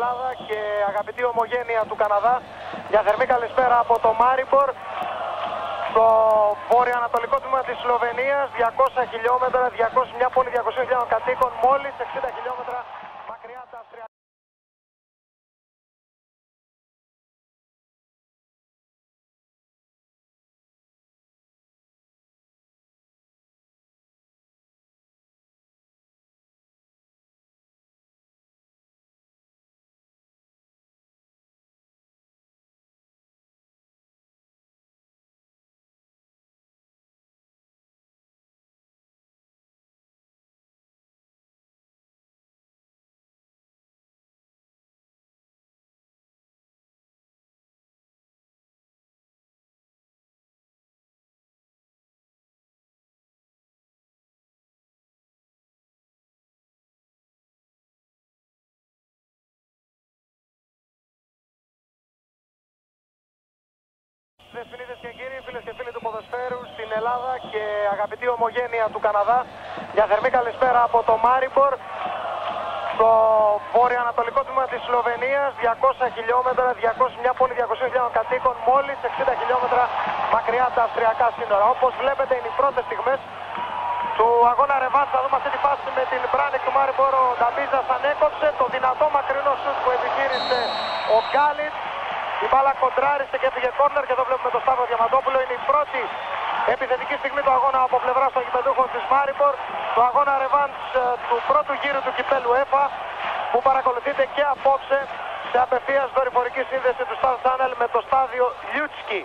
Ελλάδα και αγαπητή ομογένεια του Καναδά. Για θερμή καλησπέρα από το Μάριμπορ στο βόρειο-ανατολικό τμήμα της Σλοβενίας, 200 χιλιόμετρα, 200, μια πόλη 200.000 κατοίκων, μόλις 60 χιλιόμετρα Δεσποινίδες και κύριοι, φίλες και φίλοι του ποδοσφαίρου στην Ελλάδα και αγαπητή ομογένεια του Καναδά. Για θερμή καλησπέρα από το Μάριμπορ στο βόρειο-ανατολικό τμήμα της Σλοβενίας, 200 χιλιόμετρα, 200, μια πόλη 200.000 κατοίκων, μόλις 60 χιλιόμετρα μακριά από τα αυστριακά σύνορα. Όπως βλέπετε είναι οι πρώτες στιγμές του αγώνα Ρεβάς. Θα δούμε αυτή τη φάση με την Μπράνικ του Μάριμπορ. Ο Νταμπίζας ανέκοψε το δυνατό μακρινό σουτ που επιχείρησε ο Γκάλιτς. Η μπάλα κοντράρισε και έφυγε κόρνερ και εδώ βλέπουμε τον Σταύρο Διαμαντόπουλο. Είναι η πρώτη επιθετική στιγμή του αγώνα από πλευρά των γηπεδούχων της Μάριμπορ. Το αγώνα ρεβάντς ε, του πρώτου γύρου του κυπέλου ΟΥΕΦΑ που παρακολουθείτε και απόψε σε απευθείας δορυφορική σύνδεση του Star Channel με το στάδιο Λιούτσκι.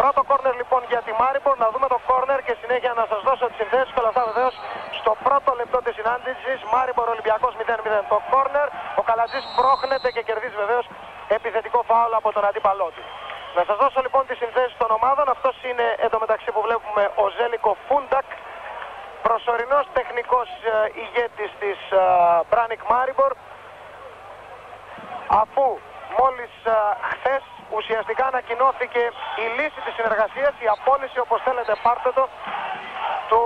Πρώτο κόρνερ λοιπόν για τη Μάριμπορ, να δούμε το κόρνερ και συνέχεια να σας δώσω τις συνδέσεις και όλα αυτά βεβαίως στο πρώτο λεπτό της συνάντησης. Μάριμπορ Ολυμπιακός 0-0 το κόρνερ, ο Καλατζής σπρώχνεται και κερδίζει βεβαίως επιθετικό φάουλ από τον αντίπαλό του. Να σας δώσω λοιπόν τις συνθέσεις των ομάδων. Αυτός είναι εντωμεταξύ που βλέπουμε ο Ζέλικο Φούντακ, προσωρινός τεχνικός ε, ηγέτης της ε, Μπράνικ Μάριμπορ, αφού μόλις ε, χθες ουσιαστικά ανακοινώθηκε η λύση της συνεργασίας, η απόλυση όπως θέλετε πάρτε το, του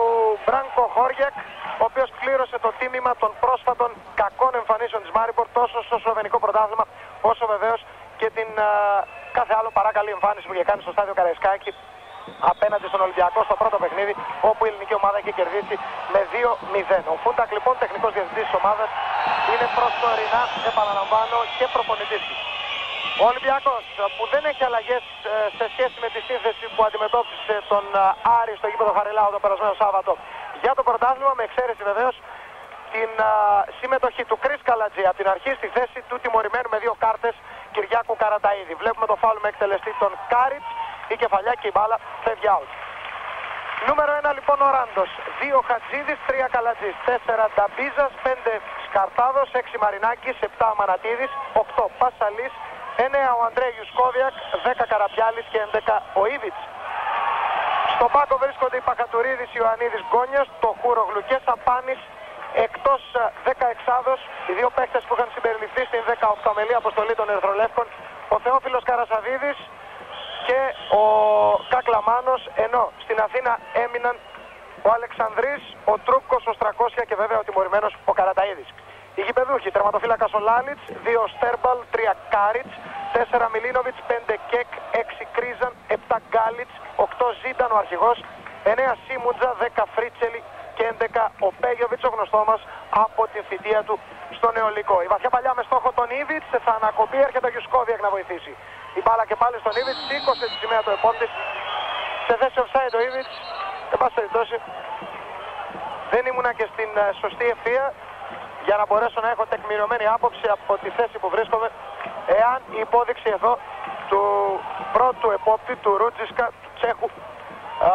Μπράνκο Χόριακ, ο οποίος πλήρωσε το τίμημα των πρόσφατων κακών εμφανίσεων της Μάριμπορ τόσο στο Σλοβενικό πρωτάθλημα όσο βεβαίως και την α, κάθε άλλο παράκαλη εμφάνιση που είχε κάνει στο στάδιο Καραϊσκάκη απέναντι στον Ολυμπιακό στο πρώτο παιχνίδι όπου η ελληνική ομάδα είχε κερδίσει με 2-0. Ο Φούντακ λοιπόν τεχνικός διευθυντής της ομάδας είναι προσωρινά επαναλαμβάνω και προπονητής ο Ολυμπιακός που δεν έχει αλλαγές ε, σε σχέση με τη σύνθεση που αντιμετώπισε τον ε, Άρη στο γήπεδο Χαριλάου το περασμένο Σάββατο για το πρωτάθλημα με εξαίρεση βεβαίως την α, συμμετοχή του Κρίς Καλατζή από την αρχή στη θέση του τιμωρημένου με δύο κάρτες Κυριάκου Καραταίδη. Βλέπουμε το φάουλ με εκτελεστή τον Κάριτς, η κεφαλιά και η μπάλα φεύγει out. Νούμερο 1 λοιπόν ο Ράντος, 2 Χατζίδης, 3 Καλατζής, 4 Νταμπίζας, 5 Σκαρτάδος, 6 Μαρινάκης, 7 Μανατίδης, 8 Πασαλής, 9 ο Αντρέ Ιουσκόβιακ, 10 Καραπιάλης και 11 ο Ήβιτς. Στο πάγκο βρίσκονται οι Πακατουρίδης, Ιωαννίδης, Γκόνιας, το Χούρογλου και Σαπάνης, εκτός 16άδος, οι δύο παίκτες που είχαν συμπεριληφθεί στην 18 μελή αποστολή των Ερθρολεύκων, ο Θεόφιλος Καρασαβίδης και ο Κακλαμάνος, ενώ στην Αθήνα έμειναν ο Αλεξανδρής, ο Τρούπκος, ο Στρακώσια και βέβαια ο τιμωρημένος ο Καραταίδης. Οι γηπεδούχοι, τερματοφύλακας ο Λάλιτς, 2 Στέρμπαλ, 3 Κάριτς, 4 Μιλίνοβιτς, 5 Κεκ, 6 Κρίζαν, 7 Γκάλιτς, 8 Ζήταν ο αρχηγός, 9 Σίμουτζα, 10 Φρίτσελη και 11 ο Πέγιοβιτς, ο γνωστός μας από την θητεία του στο Νεολικό. Η βαθιά παλιά με στόχο τον Ήβιτς θα ανακοπεί, έρχεται ο Γιουσκόβιακ να βοηθήσει. Η μπάλα και πάλι στον Ήβιτς, σήκωσε τη σημαία του επόπτης, σε θέση offside ο Ήβιτς, εν πάση περιπτώσει δεν ήμουνα και στην ε, σωστή ευθεία για να μπορέσω να έχω τεκμηριωμένη άποψη από τη θέση που βρίσκομαι εάν η υπόδειξη εδώ του πρώτου επόπτη, του Ρούτζισκα, του Τσέχου, α,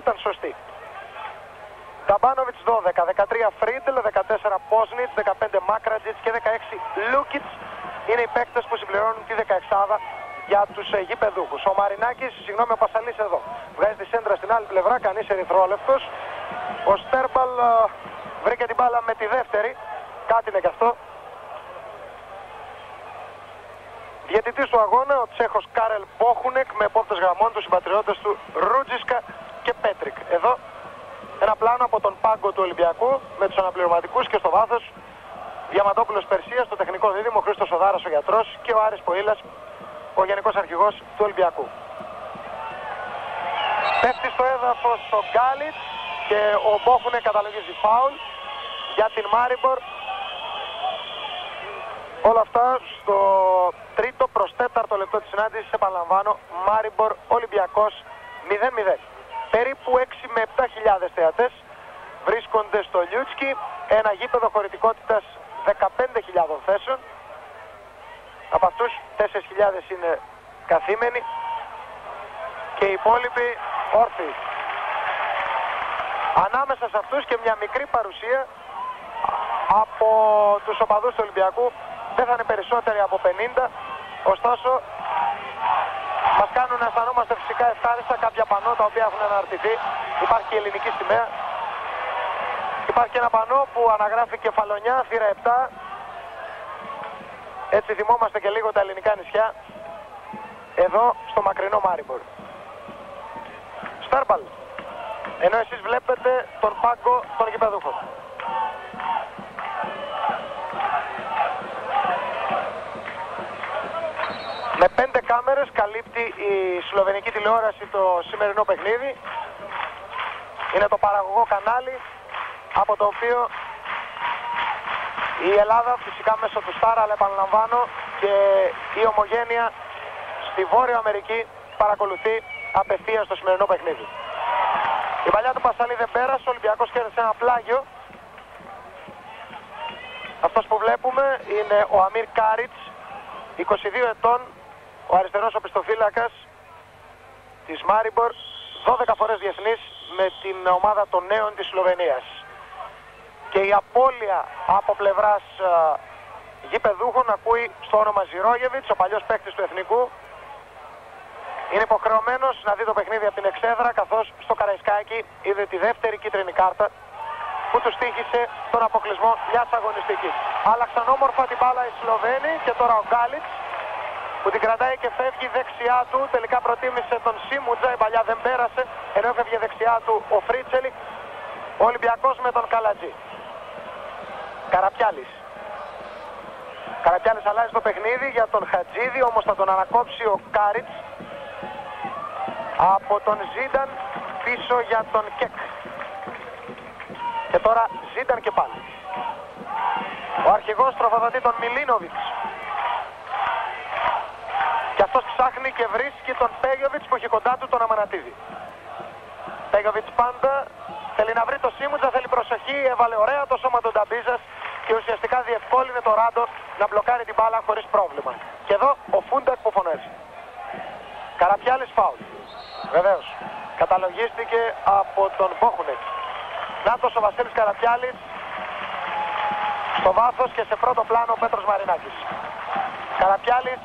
ήταν σωστή. Ταμπάνοβιτς 12, 13 Φρίντελ, 14 Πόσνιτς, 15 Μάκρατζιτς και 16 Λούκιτς είναι οι παίκτες που συμπληρώνουν τη 16 για τους ε, γηπεδούχους. Ο Μαρινάκης, συγγνώμη ο Πασαλής εδώ, βγάζει τη σέντρα στην άλλη πλευρά, κανείς ερυθρόλευκος. Ο Στέρμπαλ ε, βρήκε την μπάλα με τη δεύτερη, κάτι είναι και αυτό. Διαιτητής του αγώνα, ο Τσέχος Κάρελ Μπόχουνεκ με επόπτες γραμμών τους συμπατριώτες του Ρούτζισκα και Πέτρικ. Εδώ ένα πλάνο από τον πάγκο του Ολυμπιακού με τους αναπληρωματικούς και στο βάθος Διαμαντόπουλος Περσίας, το τεχνικό δίδυμο, Χρήστος Οδάρας ο γιατρός και ο Άρης Ποήλας, ο γενικός αρχηγός του Ολυμπιακού. Πέφτει στο έδαφος ο Γκάλιτς και ο Μπόχουνε καταλογίζει φάουλ για την Μάριμπορ. Όλα αυτά στο τρίτο προς τέταρτο λεπτό της συνάντησης, επαναλαμβάνω, Μάριμπορ Ολυμπιακός 0-0. Περίπου 6 με 7 θεατές βρίσκονται στο Λιούτσκι, ένα γήπεδο χωρητικότητας 15.000 θέσεων. Από αυτούς 4.000 είναι καθήμενοι και οι υπόλοιποι όρθιοι. Ανάμεσα σε αυτούς και μια μικρή παρουσία από τους οπαδούς του Ολυμπιακού δεν θα είναι περισσότεροι από 50 ωστόσο μας κάνουν να αισθανόμαστε φυσικά ευχάριστα κάποια πανό τα οποία έχουν αναρτηθεί. Υπάρχει και η ελληνική σημαία. Υπάρχει ένα πανό που αναγράφει κεφαλονιά θύρα 7 έτσι θυμόμαστε και λίγο τα ελληνικά νησιά. Εδώ στο μακρινό Μάριμπορ. Στάρμπαλ. Ενώ εσείς βλέπετε τον πάγκο των γηπεδούχων Με πέντε κάμερες καλύπτει η σλοβενική τηλεόραση το σημερινό παιχνίδι. Είναι το παραγωγό κανάλι από το οποίο η Ελλάδα φυσικά μέσω του Στάρα αλλά επαναλαμβάνω και η ομογένεια στη Βόρεια Αμερική παρακολουθεί απευθείας το σημερινό παιχνίδι. Η παλιά του Πασαλή δεν πέρασε, ο Ολυμπιακός κέρδισε ένα πλάγιο. Αυτός που βλέπουμε είναι ο Αμίρ Κάριτς, 22 ετών, ο αριστερός οπισθοφύλακας της Μάριμπορς, 12 φορές διεθνής με την ομάδα των νέων της Σλοβενίας. Και η απώλεια από πλευράς α, γηπεδούχων ακούει στο όνομα Ζιρόγεβιτς, ο παλιός παίκτης του Εθνικού. Είναι υποχρεωμένος να δει το παιχνίδι από την εξέδρα, καθώς στο Καραϊσκάκι είδε τη δεύτερη κίτρινη κάρτα που του στήχησε τον αποκλεισμό μιας αγωνιστικής. Άλλαξαν όμορφα την μπάλα οι Σλοβαίνοι και τώρα ο Γκάλιτς που την κρατάει και φεύγει δεξιά του. Τελικά προτίμησε τον Σίμουτζα, η παλιά δεν πέρασε, ενώ έφευγε δεξιά του ο Φρίτσελη. Ο Ολυμπιακός με τον Καλατζή. Καραπιάλης. Καραπιάλης αλλάζει το παιχνίδι για τον Χατζίδη, όμως θα τον ανακόψει ο Κάριτς. Από τον Ζίνταν πίσω για τον Κεκ. Και τώρα Ζίνταν και πάλι. Ο αρχηγός τροφοδοτεί τον Μιλίνοβιτς. Και αυτός ψάχνει και βρίσκει τον Πέγιοβιτς που έχει κοντά του τον Αμανατίδη. Πέγιοβιτς πάντα θέλει να βρει το Σίμουτζα, θέλει προσοχή, έβαλε ωραία το σώμα του Νταμπίζας και ουσιαστικά διευκόλυνε το Ράντο να μπλοκάρει την μπάλα χωρίς πρόβλημα. Και εδώ ο Φούντακ που φωνάζει. Καραπιάλης φάουλ. Βεβαίως. Καταλογίστηκε από τον Μπόχουνεκ. Νάτος ο Βασίλης Καραπιάλης στο βάθος και σε πρώτο πλάνο ο Πέτρος Μαρινάκης. Καραπιάλης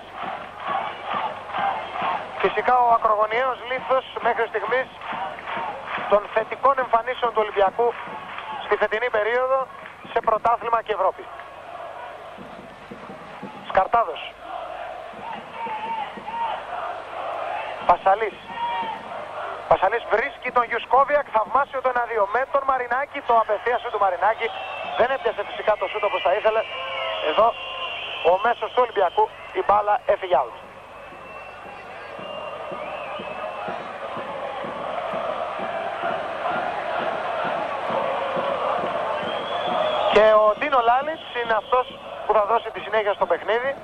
Φυσικά ο ακρογωνιαίος λίθος μέχρι στιγμής των θετικών εμφανίσεων του Ολυμπιακού στη φετινή περίοδο σε πρωτάθλημα και Ευρώπη. Σκαρτάδος. Πασαλής. Πασαλής βρίσκει τον Γιουσκόβιακ, θαυμάσιο το 1-2 με τον Μαρινάκη, το απευθείασε του Μαρινάκη. Δεν έπιασε φυσικά το σούτ όπως θα ήθελε. Εδώ ο μέσος του Ολυμπιακού η μπάλα έφυγε out. Και ο Ντίνο Λάλιτς είναι αυτός που θα δώσει τη συνέχεια στο παιχνίδι.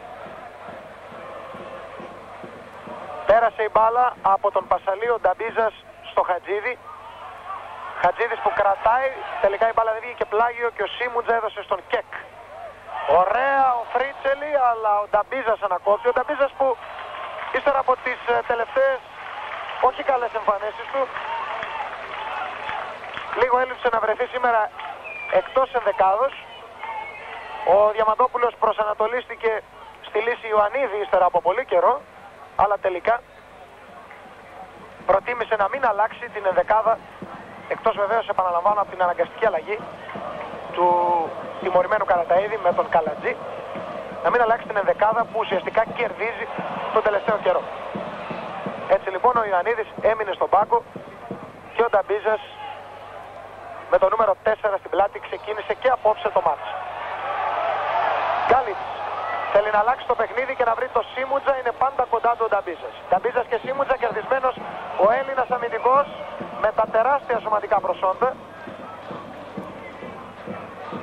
Πέρασε η μπάλα από τον Πασαλίο Νταμπίζας στο Χατζίδη. Χατζίδης που κρατάει, τελικά η μπάλα δεν βγήκε πλάγιο και ο Σίμουτζα έδωσε στον Κεκ. Ωραία ο Φρίτσελη, αλλά ο Νταμπίζας ανακόπτει. Ο Νταμπίζας που ύστερα από τις ε, τελευταίες όχι καλές εμφανίσεις του, λίγο έλειψε να βρεθεί σήμερα εκτός ενδεκάδος. Ο Διαμαντόπουλος προσανατολίστηκε στη λύση Ιωαννίδη ύστερα από πολύ καιρό, αλλά τελικά προτίμησε να μην αλλάξει την ενδεκάδα, εκτός βεβαίως επαναλαμβάνω από την αναγκαστική αλλαγή του τιμωρημένου Καραταίδη με τον Καλατζή, να μην αλλάξει την ενδεκάδα που ουσιαστικά κερδίζει τον τελευταίο καιρό. Έτσι λοιπόν ο Ιωαννίδης έμεινε στον πάγκο και ο Νταμπίζας με το νούμερο 4 στην πλάτη ξεκίνησε και απόψε το μάτς. Θέλει να αλλάξει το παιχνίδι και να βρει το Σίμουτζα, είναι πάντα κοντά του ο Νταμπίζας. Νταμπίζας και Σίμουτζα κερδισμένος ο Έλληνας αμυντικός με τα τεράστια σωματικά προσόντα.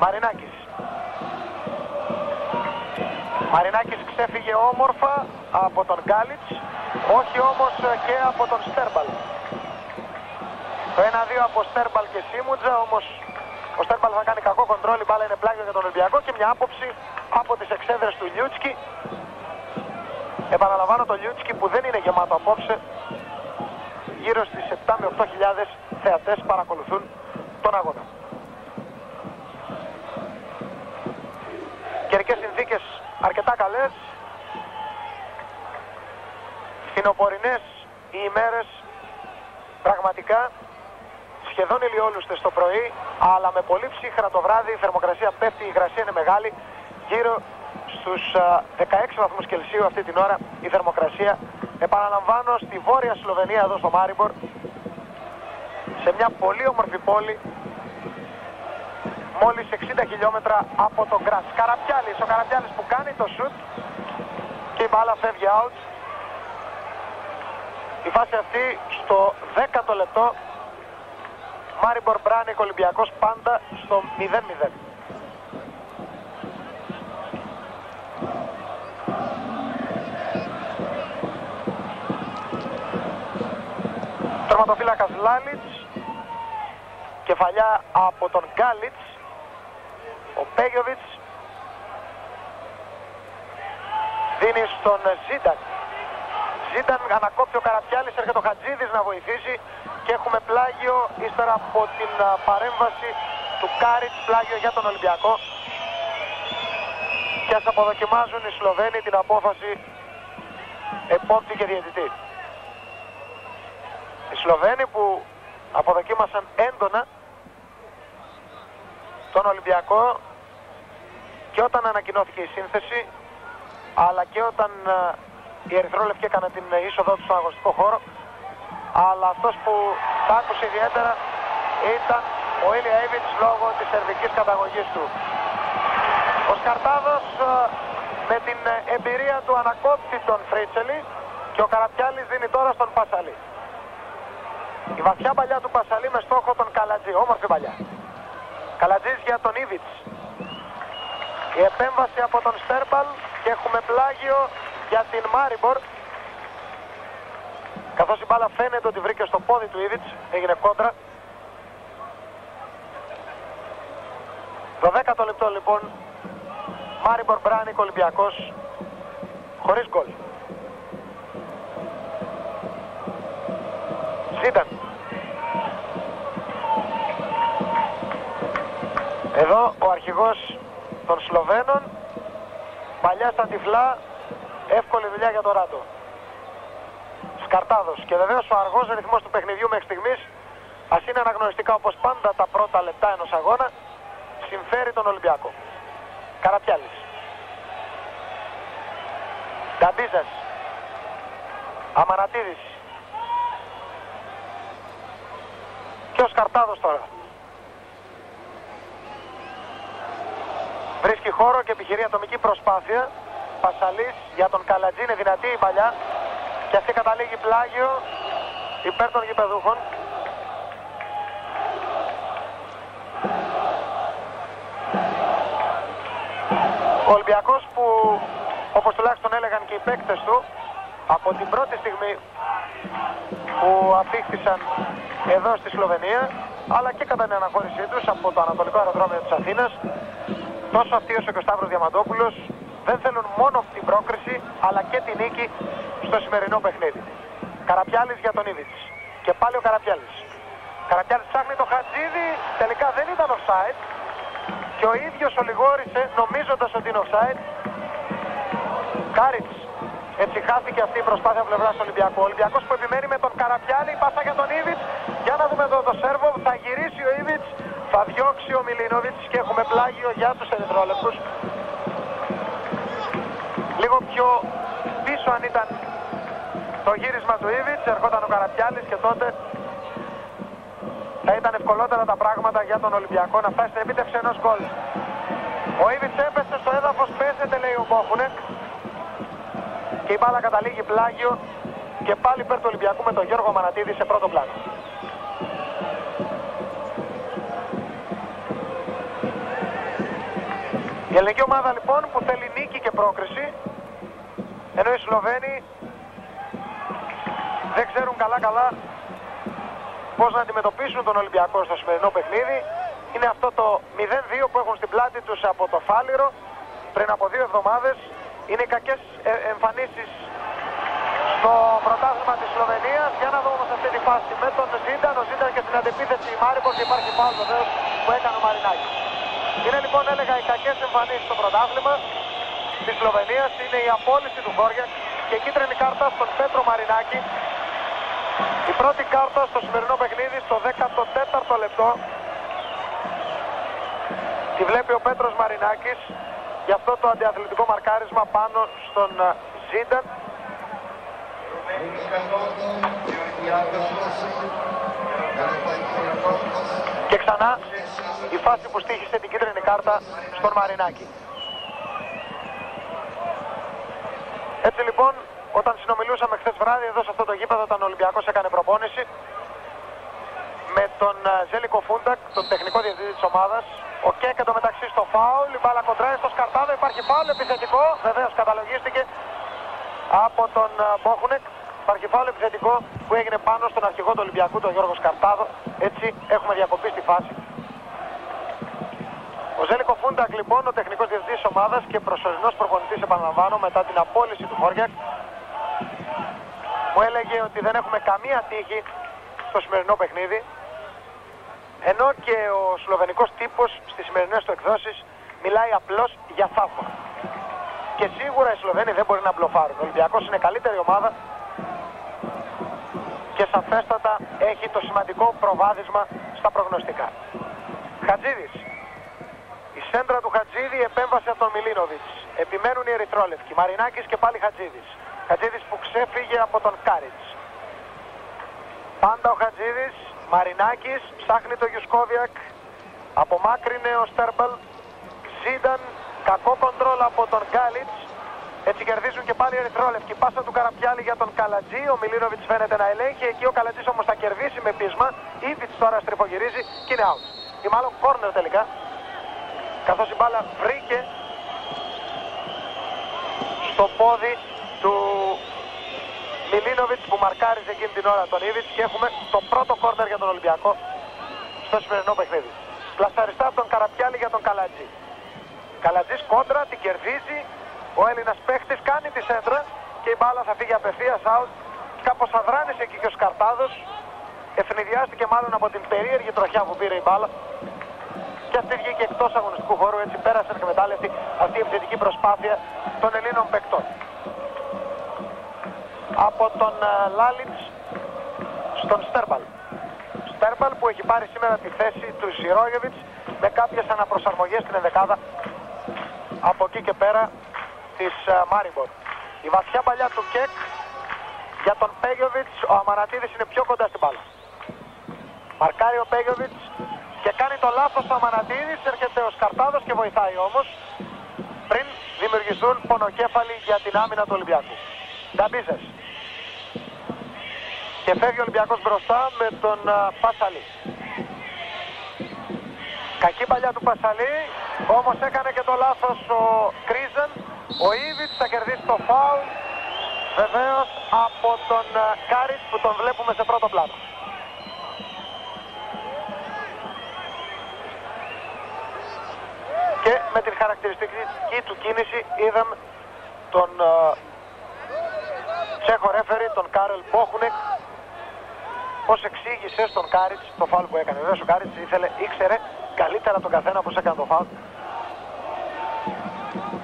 Μαρινάκης. Μαρινάκης ξέφυγε όμορφα από τον Γκάλιτς, όχι όμως και από τον Στέρμπαλ. Το 1-2 από Στέρμπαλ και Σίμουτζα, όμως ο Στέρμπαλ θα κάνει κακό κοντρόλ, η μπάλα είναι πλάγιο για τον Ολυμπιακό και μια άποψη από τις εξέδρες του Λιούτσκι. Επαναλαμβάνω το Λιούτσκι που δεν είναι γεμάτο απόψε. Γύρω στις 7 με 8 θεατές παρακολουθούν τον αγώνα. Καιρικές συνθήκες αρκετά καλές. Φθινοπορεινές οι ημέρες πραγματικά σχεδόν ηλιόλουστες το πρωί, αλλά με πολύ ψύχρα το βράδυ, η θερμοκρασία πέφτει, η υγρασία είναι μεγάλη, γύρω στους 16 βαθμούς Κελσίου αυτή την ώρα η θερμοκρασία. Επαναλαμβάνω στη βόρεια Σλοβενία εδώ στο Μάριμπορ, σε μια πολύ όμορφη πόλη, μόλις 60 χιλιόμετρα από τον Γκράτς. Καραπιάλης, ο Καραπιάλης που κάνει το σουτ και η μπάλα φεύγει out. Η φάση αυτή στο 10ο λεπτό Μάριμπορ Μπράνικ Ολυμπιακός πάντα στο 0-0. Τερματοφύλακας Λάλιτς, κεφαλιά από τον Γκάλιτς, ο Πέγιοβιτς δίνει στον Ζίταν. Ζίταν ανακόπτει ο Καραπιάλης, έρχεται ο Χατζίδης να βοηθήσει και έχουμε πλάγιο ύστερα από την παρέμβαση του Κάριτς, πλάγιο για τον Ολυμπιακό. Και ας αποδοκιμάζουν οι Σλοβαίνοι την απόφαση επόπτη και διαιτητή. Οι Σλοβαίνοι που αποδοκίμασαν έντονα τον Ολυμπιακό και όταν ανακοινώθηκε η σύνθεση αλλά και όταν οι Ερυθρόλευκοι έκαναν την είσοδό του στον αγωστικό χώρο αλλά αυτός που τα άκουσε ιδιαίτερα ήταν ο Ήλια Εύιτς λόγω της σερβικής καταγωγής του. Ο Σκαρτάδος με την εμπειρία του ανακόπτει τον Φρίτσελη και ο Καραπιάλης δίνει τώρα στον Πασαλή. Η βαθιά παλιά του Πασαλή με στόχο τον Καλατζή, όμορφη παλιά. Καλατζής για τον Ήβιτς. Η επέμβαση από τον Στέρμπαλ και έχουμε πλάγιο για την Μάριμπορ. Καθώς η μπάλα φαίνεται ότι βρήκε στο πόδι του Ήβιτς, έγινε κόντρα. Το δέκατο λεπτό λοιπόν, Μάριμπορ Μπράνικ Ολυμπιακός, χωρίς γκολ. Ζήταν. Εδώ ο αρχηγός των Σλοβαίνων, παλιά στα τυφλά, εύκολη δουλειά για το Ράτο. Σκαρτάδος. Και βεβαίως ο αργός ρυθμός του παιχνιδιού μέχρι στιγμής, ας είναι αναγνωριστικά όπως πάντα τα πρώτα λεπτά ενός αγώνα, συμφέρει τον Ολυμπιακό. Καραπιάλης. Νταμπίζας. Αμανατίδης. Και ο Σκαρτάδος τώρα. Βρίσκει χώρο και επιχειρεί ατομική προσπάθεια. Πασαλής για τον Καλατζή είναι δυνατή η παλιά. Και αυτή καταλήγει πλάγιο υπέρ των γηπεδούχων. Ο Ολυμπιακός που όπως τουλάχιστον έλεγαν και οι παίκτες του από την πρώτη στιγμή που απήχθησαν εδώ στη Σλοβενία αλλά και κατά την αναχώρησή τους από το Ανατολικό Αεροδρόμιο της Αθήνας τόσο αυτοί όσο και ο Σταύρος Διαμαντόπουλος δεν θέλουν μόνο την πρόκριση αλλά και την νίκη στο σημερινό παιχνίδι. Καραπιάλης για τον Ήδης. Και πάλι ο Καραπιάλης. Καραπιάλης ψάχνει το Χατζίδι, τελικά δεν ήταν offside και ο ίδιος ολιγόρησε νομίζοντας ότι είναι offside. Κάριτς. Έτσι χάθηκε αυτή η προσπάθεια πλευράς Ολυμπιακού. Ο Ολυμπιακός που επιμένει με τον Καραπιάλη, πάσα για τον Ήβιτς. Για να δούμε εδώ το σέρβο, θα γυρίσει ο Ήβιτς, θα διώξει ο Μιλίνοβιτς και έχουμε πλάγιο για τους ερυθρόλεπτους. Λίγο πιο πίσω αν ήταν το γύρισμα του Ήβιτς, ερχόταν ο Καραπιάλης και τότε θα ήταν ευκολότερα τα πράγματα για τον Ολυμπιακό να φτάσει στην επίτευξη ενός γκολ. Ο Ήβιτς έπεσε στο έδαφος, πέσετε λέει ο Μπόχουνεκ. και η μπάλα καταλήγει πλάγιο και πάλι υπέρ του Ολυμπιακού με τον Γιώργο Μανατίδη σε πρώτο πλάνο. Η ελληνική ομάδα λοιπόν που θέλει νίκη και πρόκριση ενώ οι Σλοβαίνοι δεν ξέρουν καλά καλά πώς να αντιμετωπίσουν τον Ολυμπιακό στο σημερινό παιχνίδι. Είναι αυτό το 0-2 που έχουν στην πλάτη τους από το Φάληρο πριν από δύο εβδομάδες. Είναι κακές ε, εμφανίσεις στο πρωτάθλημα της Σλοβενίας. Για να δούμε σε αυτή τη φάση με τον Ζίνταν. Ο Ζίνταν και στην αντεπίθεση η Μάρικος και υπάρχει πάλι βεβαίως που έκανε ο Μαρινάκης. Είναι λοιπόν έλεγα οι κακές εμφανίσεις στο πρωτάθλημα της Σλοβενίας. Είναι η απόλυση του Βόρια και κίτρινη κάρτα στον Πέτρο Μαρινάκη. Η πρώτη κάρτα στο σημερινό παιχνίδι στο 14ο λεπτό. Τη βλέπει ο Πέτρος Μαρινάκης για αυτό το αντιαθλητικό μαρκάρισμα πάνω στον Ζίνταν. Και ξανά η φάση που στήχησε την κίτρινη κάρτα στον Μαρινάκη. Έτσι λοιπόν, όταν συνομιλούσαμε χθες βράδυ εδώ σε αυτό το γήπεδο, όταν ο Ολυμπιακός έκανε προπόνηση, με τον Ζέλικο Φούντακ, τον τεχνικό διευθυντή της ομάδας, ο Κέκ μεταξύ στο φάουλ, η μπάλα κοντράει στο Σκαρτάδο, υπάρχει φάουλ επιθετικό, βεβαίως καταλογίστηκε από τον Μπόχουνεκ. Υπάρχει φάουλ επιθετικό που έγινε πάνω στον αρχηγό του Ολυμπιακού, τον Γιώργος Σκαρτάδο. Έτσι έχουμε διακοπή στη φάση. Ο Ζέλικο Φούντακ λοιπόν, ο τεχνικός διευθυντής της ομάδας και προσωρινός προπονητής επαναλαμβάνω μετά την απόλυση του Χόργιακ μου έλεγε ότι δεν έχουμε καμία τύχη στο σημερινό παιχνίδι ενώ και ο σλοβενικός τύπος στις σημερινές του εκδόσεις μιλάει απλώς για θαύμα. Και σίγουρα οι Σλοβαίνοι δεν μπορεί να μπλοφάρουν. Ο Ολυμπιακός είναι καλύτερη ομάδα και σαφέστατα έχει το σημαντικό προβάδισμα στα προγνωστικά. Χατζίδης. Η σέντρα του Χατζίδη επέμβασε από τον Μιλίνοβιτς. Επιμένουν οι Ερυθρόλευκοι. Μαρινάκης και πάλι Χατζίδης. Χατζίδης που ξέφυγε από τον Κάριτς. Πάντα ο Χατζίδης. Μαρινάκης ψάχνει το Γιουσκόβιακ. Απομάκρυνε ο Στέρμπελ. Ζήταν. Κακό κοντρόλ από τον Γκάλιτς. Έτσι κερδίζουν και πάλι οι Ερυθρόλευκοι. Πάσα του Καραπιάλη για τον Καλατζή. Ο Μιλίνοβιτς φαίνεται να ελέγχει. Εκεί ο Καλατζής όμως θα κερδίσει με πείσμα. Ήβιτς τώρα στριφογυρίζει και είναι out. Ή μάλλον κόρνερ τελικά. Καθώς η μπάλα βρήκε στο πόδι του Μιλίνοβιτς που μαρκάριζε εκείνη την ώρα τον Ήβιτς και έχουμε το πρώτο κόρνερ για τον Ολυμπιακό στο σημερινό παιχνίδι. Πλασταριστά από τον Καραπιάλη για τον Καλατζή. Καλατζής κόντρα, την κερδίζει. Ο Έλληνας παίχτης κάνει τη σέντρα και η μπάλα θα φύγει απευθείας out. Κάπως αδράνησε εκεί και ο Σκαρτάδος. Ευνηδιάστηκε μάλλον από την περίεργη τροχιά που πήρε η μπάλα. Και αυτή βγήκε εκτός αγωνιστικού χώρου. Έτσι πέρασε εκμετάλλευτη αυτή η επιθετική προσπάθεια των Ελλήνων παικτών. Από τον Λάλιτς στον Στέρμπαλ. Στέρμπαλ που έχει πάρει σήμερα τη θέση του Ζιρόγεβιτς με κάποιες αναπροσαρμογές στην ενδεκάδα από εκεί και πέρα της Μάριμπορ. Η βαθιά παλιά του Κεκ για τον Πέγιοβιτς, ο Αμανατίδης είναι πιο κοντά στην μπάλα. Μαρκάρει ο Πέγιοβιτς και κάνει το λάθος ο Αμανατίδης, έρχεται ο Σκαρτάδος και βοηθάει όμως πριν δημιουργηθούν πονοκέφαλοι για την άμυνα του Ολυμπιακού. Νταμπίζες. Και φεύγει ο Ολυμπιακός μπροστά με τον Πασαλή. Κακή παλιά του Πασαλή, όμως έκανε και το λάθος ο Κρίζεν. Ο Ήβιτς θα κερδίσει το φάουλ, βεβαίως από τον Κάριτς που τον βλέπουμε σε πρώτο πλάνο. Και με την χαρακτηριστική του κίνηση είδαμε τον Τσέχο ρέφερι, τον Κάρελ Μπόχουνεκ, πως εξήγησε στον Κάριτς το φάουλ που έκανε. Βέβαια ο Κάριτς ήθελε, ήξερε καλύτερα τον καθένα πώς έκανε το φάουλ.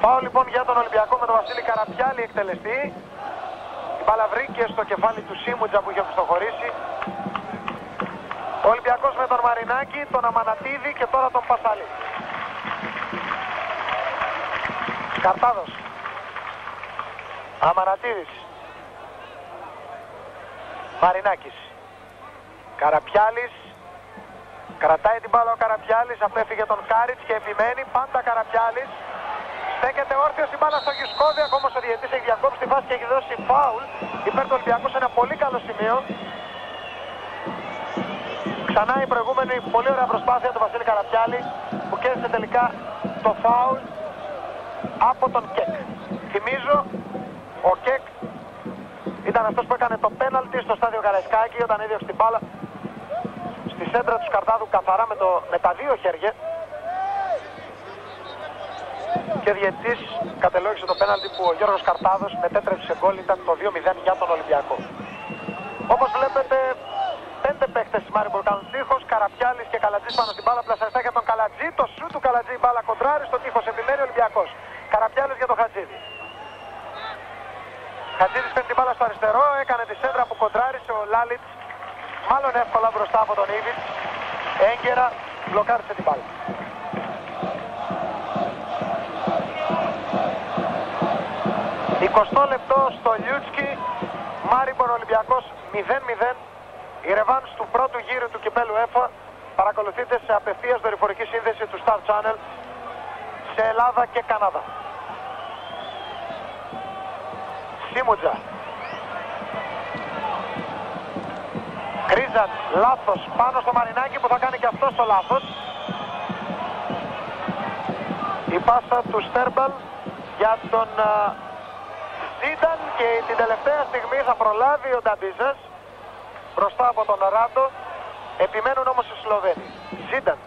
Φάουλ λοιπόν για τον Ολυμπιακό με τον Βασίλη Καραπιάλη εκτελεστή. Η μπάλα βρήκε στο κεφάλι του Σίμουτζα που είχε οπισθοχωρήσει. Ο Ολυμπιακός με τον Μαρινάκη, τον Αμανατίδη και τώρα τον Πασαλή. Καρτάδος. Αμανατίδης. Μαρινάκης. Καραπιάλης. Κρατάει την μπάλα ο Καραπιάλης, απέφυγε τον Κάριτς και επιμένει πάντα Καραπιάλης. Στέκεται όρθιος η μπάλα στο Γιουσκόβι, ακόμα ο διαιτητής έχει διακόψει τη φάση και έχει δώσει φάουλ υπέρ του Ολυμπιακού σε ένα πολύ καλό σημείο. Ξανά η προηγούμενη πολύ ωραία προσπάθεια του Βασίλη Καραπιάλη που κέρδισε τελικά το φάουλ από τον Κεκ. Θυμίζω, ο Κεκ ήταν αυτός που έκανε το πέναλτι στο στάδιο Καραϊσκάκη όταν έδιωξε την μπάλα στη σέντρα του Σκαρτάδου καθαρά με, το, με τα δύο χέρια και διετής κατελόγησε το πέναλτι που ο Γιώργος Καρτάδος μετέτρεψε σε γκολ ήταν το 2-0 για τον Ολυμπιακό. Όπως βλέπετε πέντε παίχτες της Μάριμπορ κάνουν τείχος, Καραπιάλης και Καλατζής πάνω στην μπάλα, πλασαριστά για τον Καλατζή, το σου του Καλατζή μπάλα κοντράρι στο τείχος, επιμένει ο Ολυμπιακός. Καραπιάλης για τον Χατζίδη. Χατζίδης παίρνει την μπάλα στο αριστερό, έκανε τη σέντρα που κοντράρισε ο Λάλιτς, μάλλον εύκολα μπροστά από τον Ήβιτς, έγκαιρα μπλοκάρισε την μπάλα. 20 λεπτό στο Λιούτσκι, Μάριμπορ Ολυμπιακός 0-0. Η ρεβάνς του πρώτου γύρου του κυπέλου ΕΦΑ παρακολουθείται σε απευθείας δορυφορική σύνδεση του Star Channel σε Ελλάδα και Καναδά. Σίμουτζα. Κρίζαν λάθος πάνω στο Μαρινάκι που θα κάνει και αυτός το λάθος. Η πάσα του Στέρμπαλ για τον Ζήταν και την τελευταία στιγμή θα προλάβει ο Νταμπίζας μπροστά από τον Ράντο. Επιμένουν όμως οι Σλοβαίνοι. Ζήταν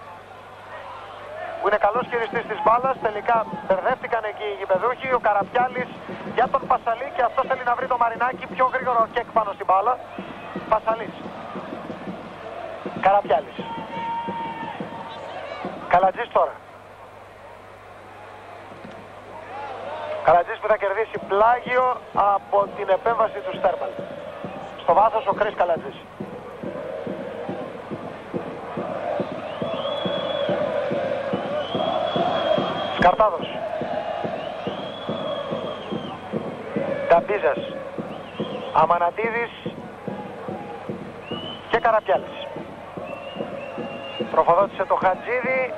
που είναι καλός χειριστής της μπάλας. Τελικά μπερδεύτηκαν εκεί οι γηπεδούχοι. Ο Καραπιάλης για τον Πασαλή και αυτός θέλει να βρει το Μαρινάκι πιο γρήγορο κεκ πάνω στην μπάλα. Πασαλής. Καραπιάλης. Καλατζής τώρα. Καλατζής που θα κερδίσει πλάγιο από την επέμβαση του Στέρμαλ. Στο βάθος ο Κρίς Καλατζής. Σκαρτάδος. Ταμπίζας. Αμανατίδης και Καραπιάλης. Τροφοδότησε το Χατζίδη.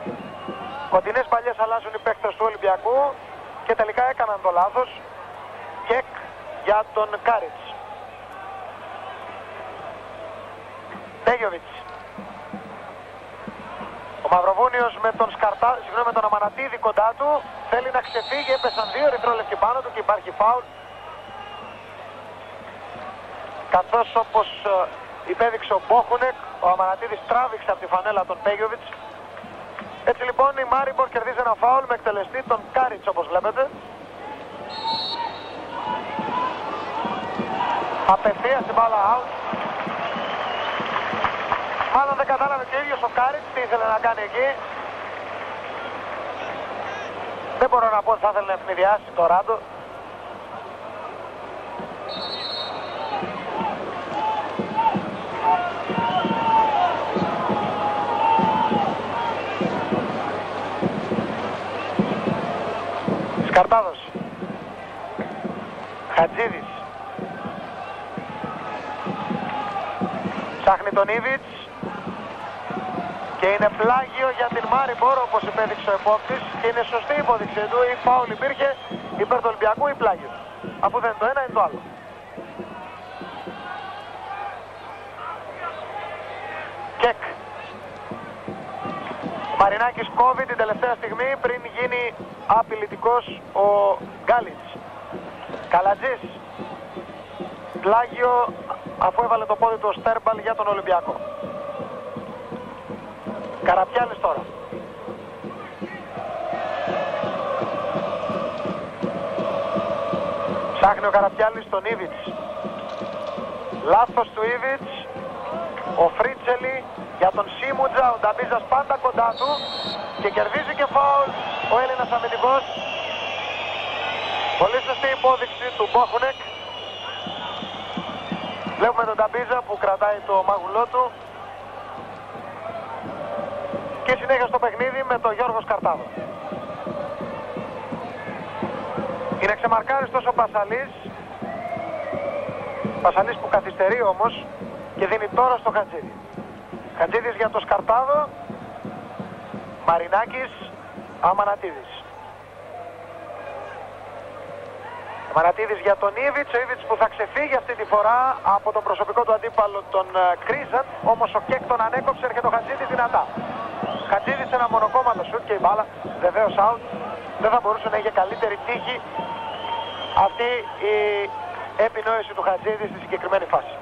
Κοντινές παλιές αλλάζουν οι παίκτες του Ολυμπιακού και τελικά έκαναν το λάθος. Κεκ για τον Κάριτς. Τέγιοβιτς. Ο Μαυροβούνιος με τον Σκαρτά, συγγνώμη με τον Αμανατίδη κοντά του, θέλει να ξεφύγει, έπεσαν δύο ερυθρόλευκοι πάνω του και υπάρχει φάουλ. Καθώς όπως ε, υπέδειξε ο Μπόχουνεκ, ο Αμανατίδης τράβηξε από τη φανέλα τον Πέγιοβιτς. Έτσι λοιπόν η Μάριμπορ κερδίζει ένα φάουλ με εκτελεστή τον Κάριτς όπως βλέπετε. Απευθείας την μπάλα out. Μάλλον δεν κατάλαβε και ο ίδιος ο Κάριτς τι ήθελε να κάνει εκεί. Δεν μπορώ να πω ότι θα ήθελε να αιφνιδιάσει τον Ράντο. Σκαρτάδος. Χατζίδης. Ψάχνει τον Ήβιτς. Και είναι πλάγιο για την Μάριμπορ όπως υπέδειξε ο επόπτης και είναι σωστή η υπόδειξη του. Η φάουλ υπήρχε υπέρ του Ολυμπιακού ή πλάγιος. Αφού δεν είναι το ένα είναι το άλλο. Κεκ. Μαρινάκης κόβει την τελευταία στιγμή πριν γίνει απειλητικός ο Γκάλιτς. Καλατζής. Πλάγιο αφού έβαλε το πόδι του ο Στέρμπαλ για τον Ολυμπιακό. Καραπιάλης τώρα. Ψάχνει ο Καραπιάλης τον Ήβιτς. Λάθος του Ήβιτς. Ο Φρίτσελη για τον Σίμουτζα, ο Νταμπίζας πάντα κοντά του και κερδίζει και φάουλ ο Έλληνας αμυντικός. Πολύ σωστή υπόδειξη του Μπόχουνεκ. Βλέπουμε τον Νταμπίζα που κρατάει το μάγουλό του. Και συνέχεια στο παιχνίδι με τον Γιώργος Σκαρτάδο. Είναι ξεμαρκάριστος ο Πασαλής. Πασαλής που καθυστερεί όμως και δίνει τώρα στο Χατζίδη. Χατζίδης για το Σκαρτάδο. Μαρινάκης. Αμανατίδης. Μαρατίδης για τον Ήβιτς, ο Ήβιτς που θα ξεφύγει αυτή τη φορά από τον προσωπικό του αντίπαλο τον ε, Κρίζαν, όμως ο Κέκ τον ανέκοψε, έρχεται ο Χατζίδης δυνατά. Χατζίδης ένα μονοκόμματο σουτ και η μπάλα, βεβαίως out, δεν θα μπορούσε να είχε καλύτερη τύχη αυτή η επινόηση του Χατζίδη στη συγκεκριμένη φάση.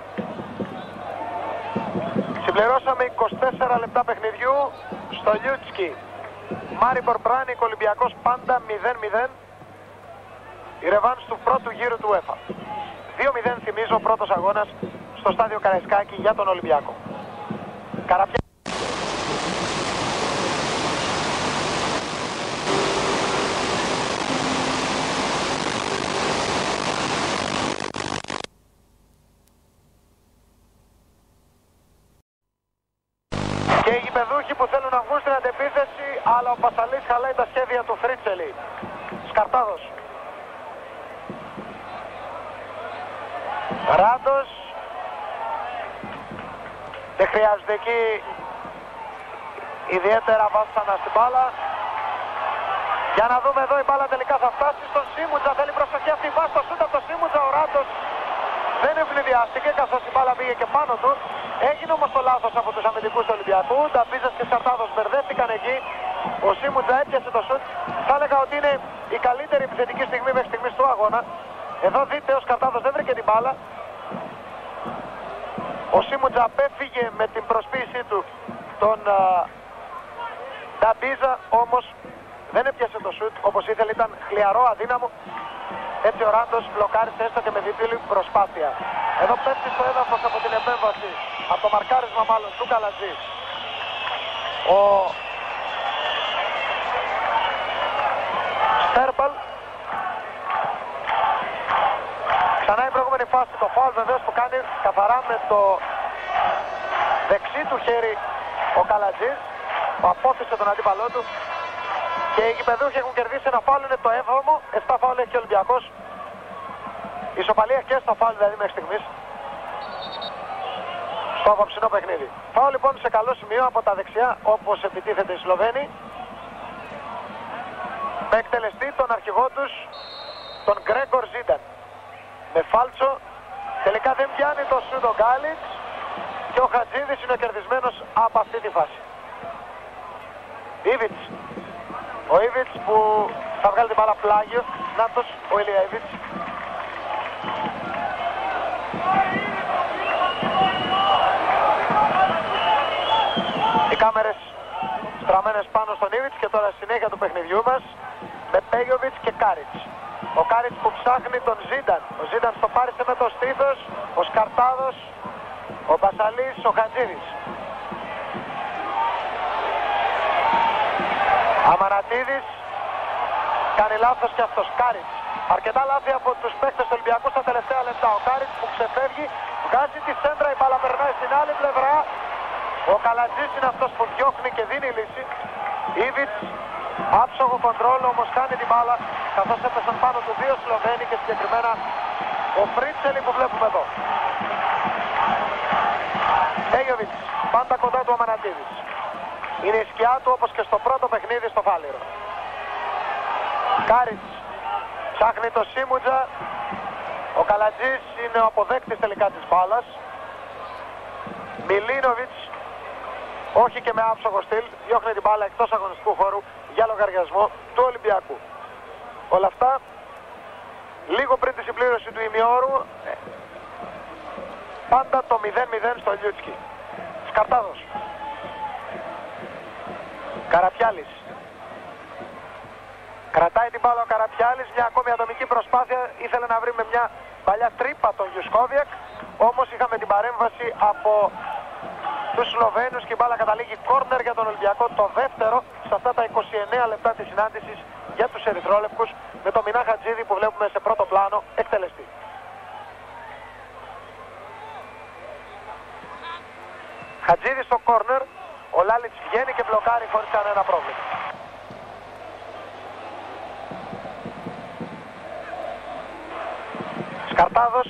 Συμπληρώσαμε 24 λεπτά παιχνιδιού στο Λιούτσκι. Μάριμπορ Μπράνικ, Ολυμπιακός πάντα 0-0. Η ρεβάνς του πρώτου γύρου του ΟΥΕΦΑ. 2-0 θυμίζω πρώτος αγώνας στο στάδιο Καραϊσκάκη για τον Ολυμπιακό. Καραπιά... Και οι γηπεδούχοι που θέλουν να βγουν στην αντεπίθεση, αλλά ο Πασαλής χαλάει τα σχέδια του Φρίτσελη. Σκαρτάδος. Ράντος. Δεν χρειάζεται εκεί ιδιαίτερα βάσανα στην μπάλα. Για να δούμε εδώ η μπάλα τελικά θα φτάσει στον Σίμουτζα. Θέλει προσοχή αυτή η βάση στο σούτα από τον Σίμουτζα. Ο Ράντος δεν ευνηδιάστηκε καθώς η μπάλα πήγε και πάνω του. Έγινε όμως το λάθος από τους αμυντικούς του Ολυμπιακού. Νταμπίζας και Σαρτάδος μπερδεύτηκαν εκεί. Ο Σίμουτζα έπιασε το σουτ. Θα έλεγα ότι είναι η καλύτερη επιθετική στιγμή μέχρι στιγμής του αγώνα. Εδώ δείτε ο Σκαρτάδος δεν βρήκε την μπάλα. Ο Σίμουτζα απέφυγε με την προσποίησή του τον uh, Νταμπίζα όμως δεν έπιασε το σουτ όπως ήθελε ήταν χλιαρό, αδύναμο. Έτσι ο Ράντος μπλοκάρισε έστω και με διπλή προσπάθεια. Εδώ πέφτει στο έδαφος από την επέμβαση, από το μαρκάρισμα μάλλον του Καλατζή. Ο Στέρμπαλ. Ξανά η προηγούμενη φάση το φάουλ βεβαίως που κάνει καθαρά με το δεξί του χέρι ο Καλατζής που απόφυσε τον αντίπαλό του και οι γηπεδούχοι έχουν κερδίσει ένα φάουλ, είναι το 7ο. 7 φάουλ έχει και ο Ολυμπιακός. Ισοπαλία και στο φάουλ δηλαδή μέχρι στιγμής. Στο απόψινό παιχνίδι. Φάουλ λοιπόν σε καλό σημείο από τα δεξιά όπως επιτίθεται οι Σλοβαίνοι. Με εκτελεστή τον αρχηγό τους, τον Γκρέγκορ Ζίταν. Με φάλτσο. Τελικά δεν πιάνει το Σούντο Γκάλιτς και ο Χατζίδης είναι ο κερδισμένος από αυτή τη φάση. Ήβιτς ο Ιβιτς που θα βγάλει την μπάλα πλάγιο. Νάτος, ο Ηλία Ιβιτς. Οι κάμερες στραμμένες πάνω στον Ιβιτς και τώρα συνέχεια του παιχνιδιού μας με Πέγιοβιτς και Κάριτς. Ο Κάριτς που ψάχνει τον Ζίνταν. Ο Ζίνταν στο πάρισε με το στήθος, ο Σκαρτάδος, ο Μπασαλής, ο Χατζίδης. Αμανατίδης κάνει λάθος και αυτός Κάριτς. Αρκετά λάθη από τους παίκτες του Ολυμπιακού στα τελευταία λεπτά. Ο Κάριτς που ξεφεύγει, βγάζει τη σέντρα, η μπάλα περνάει στην άλλη πλευρά. Ο Καλατζής είναι αυτός που διώχνει και δίνει λύση. Ήβιτς, άψογο κοντρόλ, όμως κάνει την μπάλα, καθώς έπεσαν πάνω του δύο Σλοβαίνοι και συγκεκριμένα ο Φρίτσελη που βλέπουμε εδώ. Έγιοβιτς, πάντα κοντά του ο Αμανατίδης. Είναι η σκιά του όπως και στο πρώτο παιχνίδι στο Φάληρο. Κάριτς ψάχνει το Σίμουτζα. Ο Καλατζής είναι ο αποδέκτης τελικά της μπάλας. Μιλίνοβιτς όχι και με άψογο στυλ, διώχνει την μπάλα εκτός αγωνιστικού χώρου για λογαριασμό του Ολυμπιακού. Όλα αυτά λίγο πριν τη συμπλήρωση του ημιόρου ε, πάντα το 0-0 στο Λιούτσκι. Σκαρτάδος. Καραπιάλης. Κρατάει την μπάλα ο Καραπιάλης, μια ακόμη ατομική προσπάθεια, ήθελε να βρει με μια παλιά τρύπα τον Γιουσκόβιακ, όμως είχαμε την παρέμβαση από τους Σλοβαίνους και η μπάλα καταλήγει κόρνερ για τον Ολυμπιακό, το δεύτερο σε αυτά τα 29 λεπτά της συνάντησης για τους Ερυθρόλευκους με τον Μινά Χατζίδη που βλέπουμε σε πρώτο πλάνο εκτελεστή. Χατζίδη στο κόρνερ, ο Λάλιτς βγαίνει και μπλοκάρει χωρίς κανένα πρόβλημα. Σκαρτάδος.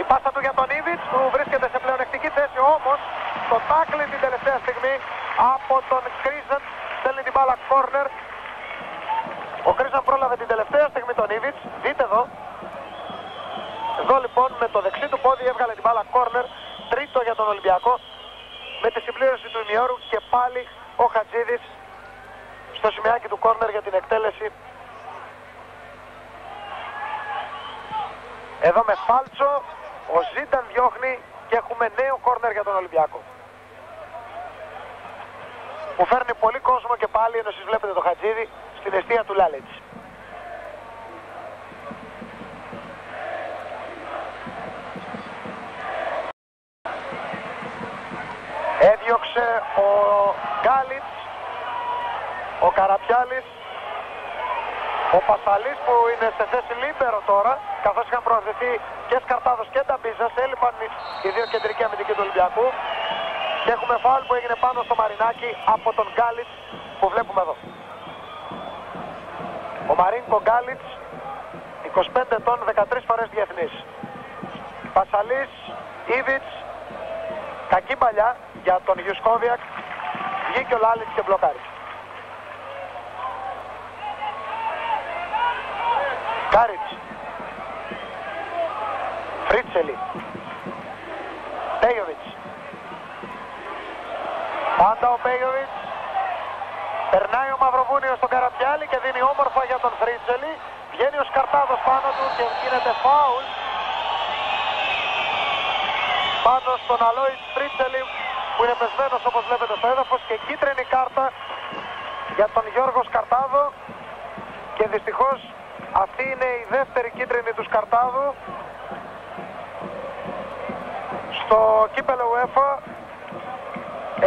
Η πάσα του για τον Ήβιτς που βρίσκεται σε πλεονεκτική θέση όμως το τάκλι την τελευταία στιγμή από τον Κρίζαν στέλνει την μπάλα κόρνερ. Ο Κρίσαν πρόλαβε την τελευταία στιγμή τον Ήβιτς. Δείτε εδώ. Εδώ λοιπόν με το δεξί του πόδι έβγαλε την μπάλα κόρνερ. Τρίτο για τον Ολυμπιακό. Με τη συμπλήρωση του Νιόρου και πάλι ο Χατζίδη στο σημειάκι του κόρνερ για την εκτέλεση. Εδώ με φάλτσο ο Ζήταν διώχνει και έχουμε νέο κόρνερ για τον Ολυμπιακό. Που φέρνει πολύ κόσμο και πάλι ενώ εσείς βλέπετε το Χατζίδη στην αιστεία του Λάλετς. Έδιωξε ο Γκάλιτς, ο Καραπιάλης, ο Πασαλής που είναι σε θέση λίμπερο τώρα, καθώς είχαν προωθηθεί και Σκαρτάδος και Νταμπίζας, έλειπαν οι δύο κεντρικοί αμυντικοί του Ολυμπιακού και έχουμε φάουλ που έγινε πάνω στο Μαρινάκι από τον Γκάλιτς που βλέπουμε εδώ. Ο Μαρίνκο Γκάλιτς, 25 ετών, 13 φορές διεθνής. Πασαλής, Ήβιτς, κακή παλιά για τον Γιουσκόβιακ, βγήκε ο Λάλιτς και μπλοκάρει. Κάριτς. Φρίτσελη. Πέγιοβιτς. Πάντα ο Πέγιοβιτς. Περνάει ο Μαυροβούνιος στον Καραπιάλη και δίνει όμορφα για τον Φρίτσελη. Βγαίνει ο Σκαρτάδος πάνω του και γίνεται φάουλ. Πάνω στον Αλόης Φρίτσελη που είναι πεσμένος όπως βλέπετε στο έδαφος και κίτρινη κάρτα για τον Γιώργος Σκαρτάδο και δυστυχώς αυτή είναι η δεύτερη κίτρινη του Σκαρτάδου στο κύπελο UEFA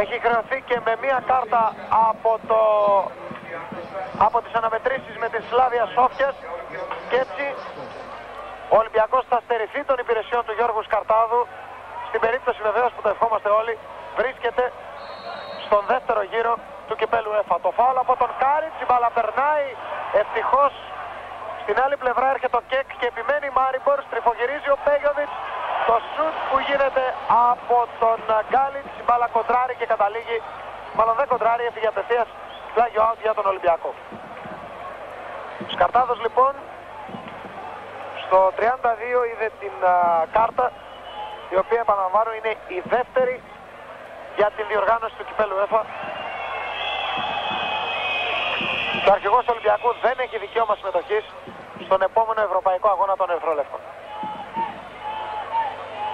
έχει χρεωθεί και με μία κάρτα από, το, από τις αναμετρήσεις με τη Σλάβια Σόφιας και έτσι ο Ολυμπιακός θα στερηθεί των υπηρεσιών του Γιώργου Σκαρτάδου στην περίπτωση βεβαίως που το ευχόμαστε όλοι βρίσκεται στον δεύτερο γύρο του κυπέλου ΕΦΑ. Το φάουλ από τον Κάριτς, η μπάλα περνάει ευτυχώς στην άλλη πλευρά έρχεται ο Κεκ και επιμένει η Μάριμπορ, στριφογυρίζει ο Πέγιοβιτς. Το σουτ που γίνεται από τον Γκάλιτς, η μπάλα κοντράρει και καταλήγει, μάλλον δεν κοντράρει, έφυγε απευθείας πλάγιο out για τον Ολυμπιακό. Σκαρτάδος λοιπόν στο 32 είδε την α, κάρτα η οποία επαναλαμβάνω είναι η δεύτερη για την διοργάνωση του κυπέλου ΕΦΑ ο αρχηγός του Ολυμπιακού δεν έχει δικαίωμα συμμετοχής στον επόμενο Ευρωπαϊκό Αγώνα των Ερυθρόλευκων.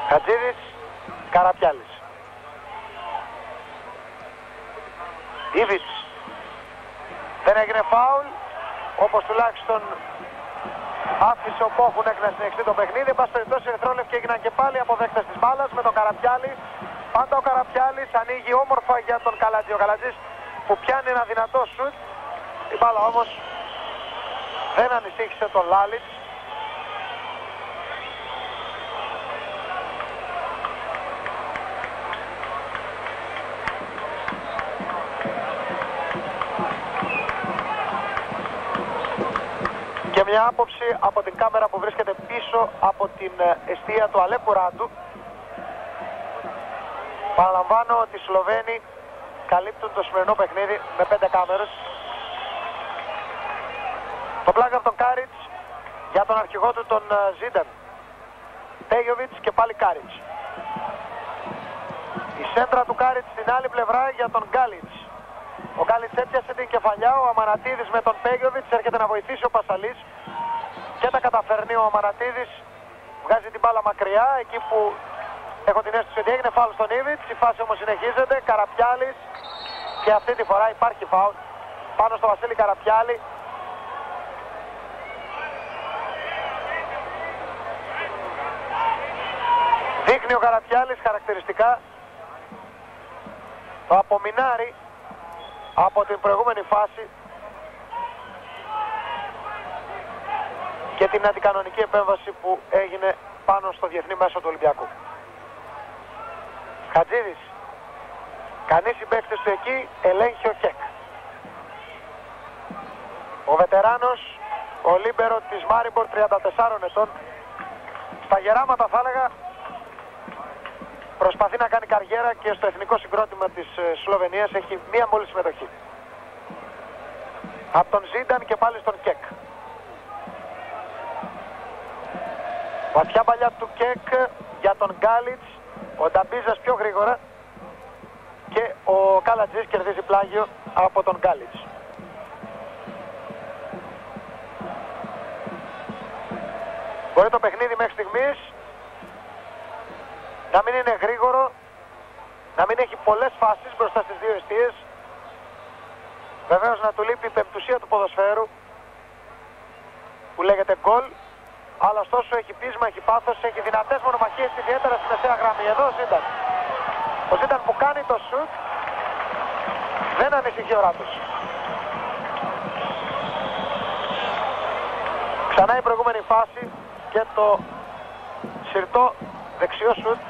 Χατζίδης, Καραπιάλης. Ήβιτς. Δεν έγινε φάουλ, όπως τουλάχιστον άφησε ο Πόχουνεκ να συνεχίσει το παιχνίδι. Εν πάση περιπτώσει οι Ερυθρόλευκοι έγιναν και πάλι αποδέκτες της μπάλας με τον Καραπιάλη. Πάντα ο Καραπιάλης ανοίγει όμορφα για τον Καλατζή. Ο Καλατζής που πιάνει ένα δυνατό σουτ η μπάλα όμως δεν ανησύχησε τον Λάλιτς. Μια άποψη από την κάμερα που βρίσκεται πίσω από την εστία του Αλέκου Ράντου. Επαναλαμβάνω ότι οι Σλοβένοι καλύπτουν το σημερινό παιχνίδι με πέντε κάμερες. Το πλάκα από τον Κάριτς για τον αρχηγό του τον Ζίνταν. Πέγιοβιτς και πάλι Κάριτς. Η σέντρα του Κάριτς στην άλλη πλευρά για τον Γκάλιτς. Ο Γκάλιτς έπιασε την κεφαλιά, ο Αμανατίδης με τον Τέγιοβιτς έρχεται να βοηθήσει ο Πασαλής και τα καταφέρνει ο Αμανατίδης. Βγάζει την μπάλα μακριά, εκεί που έχω την αίσθηση ότι έγινε φάουλ στον Ήβιτς. Η φάση όμως συνεχίζεται, Καραπιάλης και αυτή τη φορά υπάρχει φάουλ πάνω στο Βασίλη Καραπιάλη. Δείχνει ο Καραπιάλης χαρακτηριστικά το απομεινάρι από την προηγούμενη φάση και την αντικανονική επέμβαση που έγινε πάνω στο διεθνή μέσο του Ολυμπιακού. Χατζίδης. Κανείς συμπαίκτης του εκεί ελέγχει ο Κεκ. Ο βετεράνος, ο λίμπερο της Μάριμπορ 34 ετών, στα γεράματα θα έλεγα Προσπαθεί να κάνει καριέρα και στο εθνικό συγκρότημα της ε, Σλοβενίας έχει μία μόλις συμμετοχή. Από τον Ζίνταν και πάλι στον Κεκ. Βαθιά παλιά του Κεκ για τον Γκάλιτς, ο Νταμπίζας πιο γρήγορα και ο Καλατζής κερδίζει πλάγιο από τον Γκάλιτς. Μπορεί το παιχνίδι μέχρι στιγμής να μην είναι γρήγορο, να μην έχει πολλές φάσεις μπροστά στις δύο αιστείες. Βεβαίως να του λείπει η πεμπτουσία του ποδοσφαίρου που λέγεται γκολ. Αλλά ωστόσο έχει πείσμα, έχει πάθος, έχει δυνατές μονομαχίες ιδιαίτερα στη μεσαία γραμμή. Εδώ ο Ζήταν. Ο Ζήταν που κάνει το σουτ δεν ανησυχεί ο Ράτος. Ξανά η προηγούμενη φάση και το σιρτό δεξιό σουτ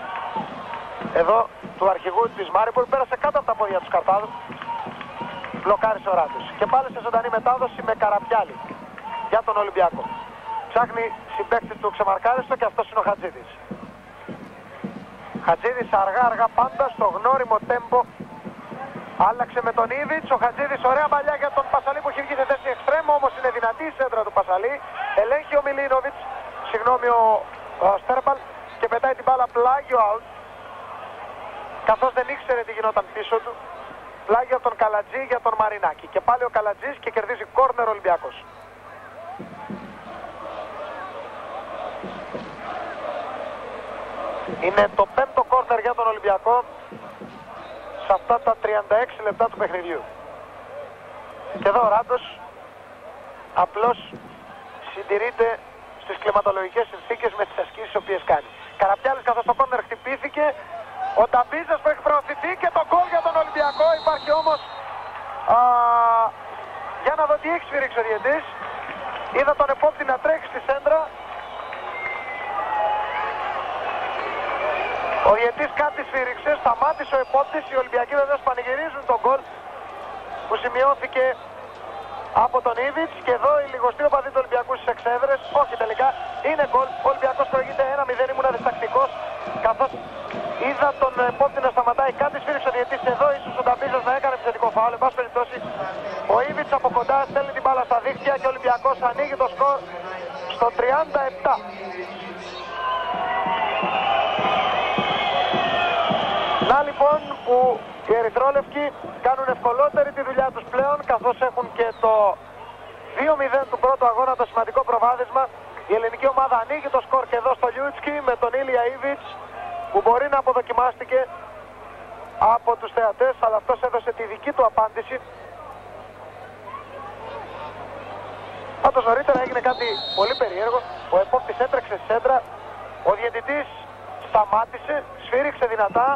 εδώ του αρχηγού της Μάριμπορ πέρασε κάτω από τα πόδια τους Σκαρτάδου μπλοκάρισε ο Ράτος και πάλι σε ζωντανή μετάδοση με Καραπιάλη για τον Ολυμπιακό. Ψάχνει συμπέκτη του ξεμαρκάριστο και αυτός είναι ο Χατζίδης Χατζίδης αργά αργά πάντα στο γνώριμο τέμπο. Άλλαξε με τον Ήβιτς, ο Χατζίδης ωραία μαλλιά για τον Πασαλή που έχει βγει σε θέση εξτρέμου, όμως είναι δυνατή η σέντρα του Πασαλή. Ελέγχει ο Μιλίνοβιτς, συγγνώμη ο, ο Στέρπαλ. Και πετάει την μπάλα πλάγιο out. Καθώς δεν ήξερε τι γινόταν πίσω του. Πλάγιο από τον Καλατζή για τον Μαρινάκη. Και πάλι ο Καλατζής και κερδίζει κόρνερ Ολυμπιακός. Είναι το πέμπτο κόρνερ για τον Ολυμπιακό σε αυτά τα 36 λεπτά του παιχνιδιού. Και εδώ ο Ράντος απλώς συντηρείται στις κλιματολογικές συνθήκες με τις ασκήσεις τις οποίες κάνει. Καραπιάλης καθώς το κόρνερ χτυπήθηκε, ο Ταμπίζας που έχει προωθηθεί και το γκολ για τον Ολυμπιακό. Υπάρχει όμως, α, για να δω τι έχει σφυρίξει ο διετής. Είδα τον επόπτη να τρέχει στη σέντρα, Ο διετής κάτι σφύριξε, σταμάτησε ο επόπτης, οι Ολυμπιακοί βεβαίως πανηγυρίζουν τον γκολ που σημειώθηκε από τον Ήβιτς και εδώ η λιγοστή οπαδή του Ολυμπιακού στις εξέδρες, όχι τελικά, είναι γκολ, ο Ολυμπιακός προηγείται 1-0, ήμουν διστακτικός καθώς είδα τον επόπτη να σταματάει κάτι σφύριξε ο διετής εδώ, ίσως ο Νταμπίζος να έκανε επιθετικό φάουλ, εν πάση περιπτώσει ο Ήβιτς από κοντά στέλνει την μπάλα στα δίχτυα και ο Ολυμπιακός ανοίγει το σκορ στο 37. Να λοιπόν που οι Ερυθρόλευκοι κάνουν ευκολότερη τη δουλειά τους πλέον καθώς έχουν και το 2-0 του πρώτου αγώνα το σημαντικό προβάδισμα. Η ελληνική ομάδα ανοίγει το σκορ και εδώ στο Λιούτσκι με τον Ήλια Ήβιτς που μπορεί να αποδοκιμάστηκε από τους θεατές αλλά αυτός έδωσε τη δική του απάντηση. Πάντως νωρίτερα έγινε κάτι πολύ περίεργο. Ο επόπτης έτρεξε σέντρα. Ο διαιτητής σταμάτησε, σφύριξε δυνατά,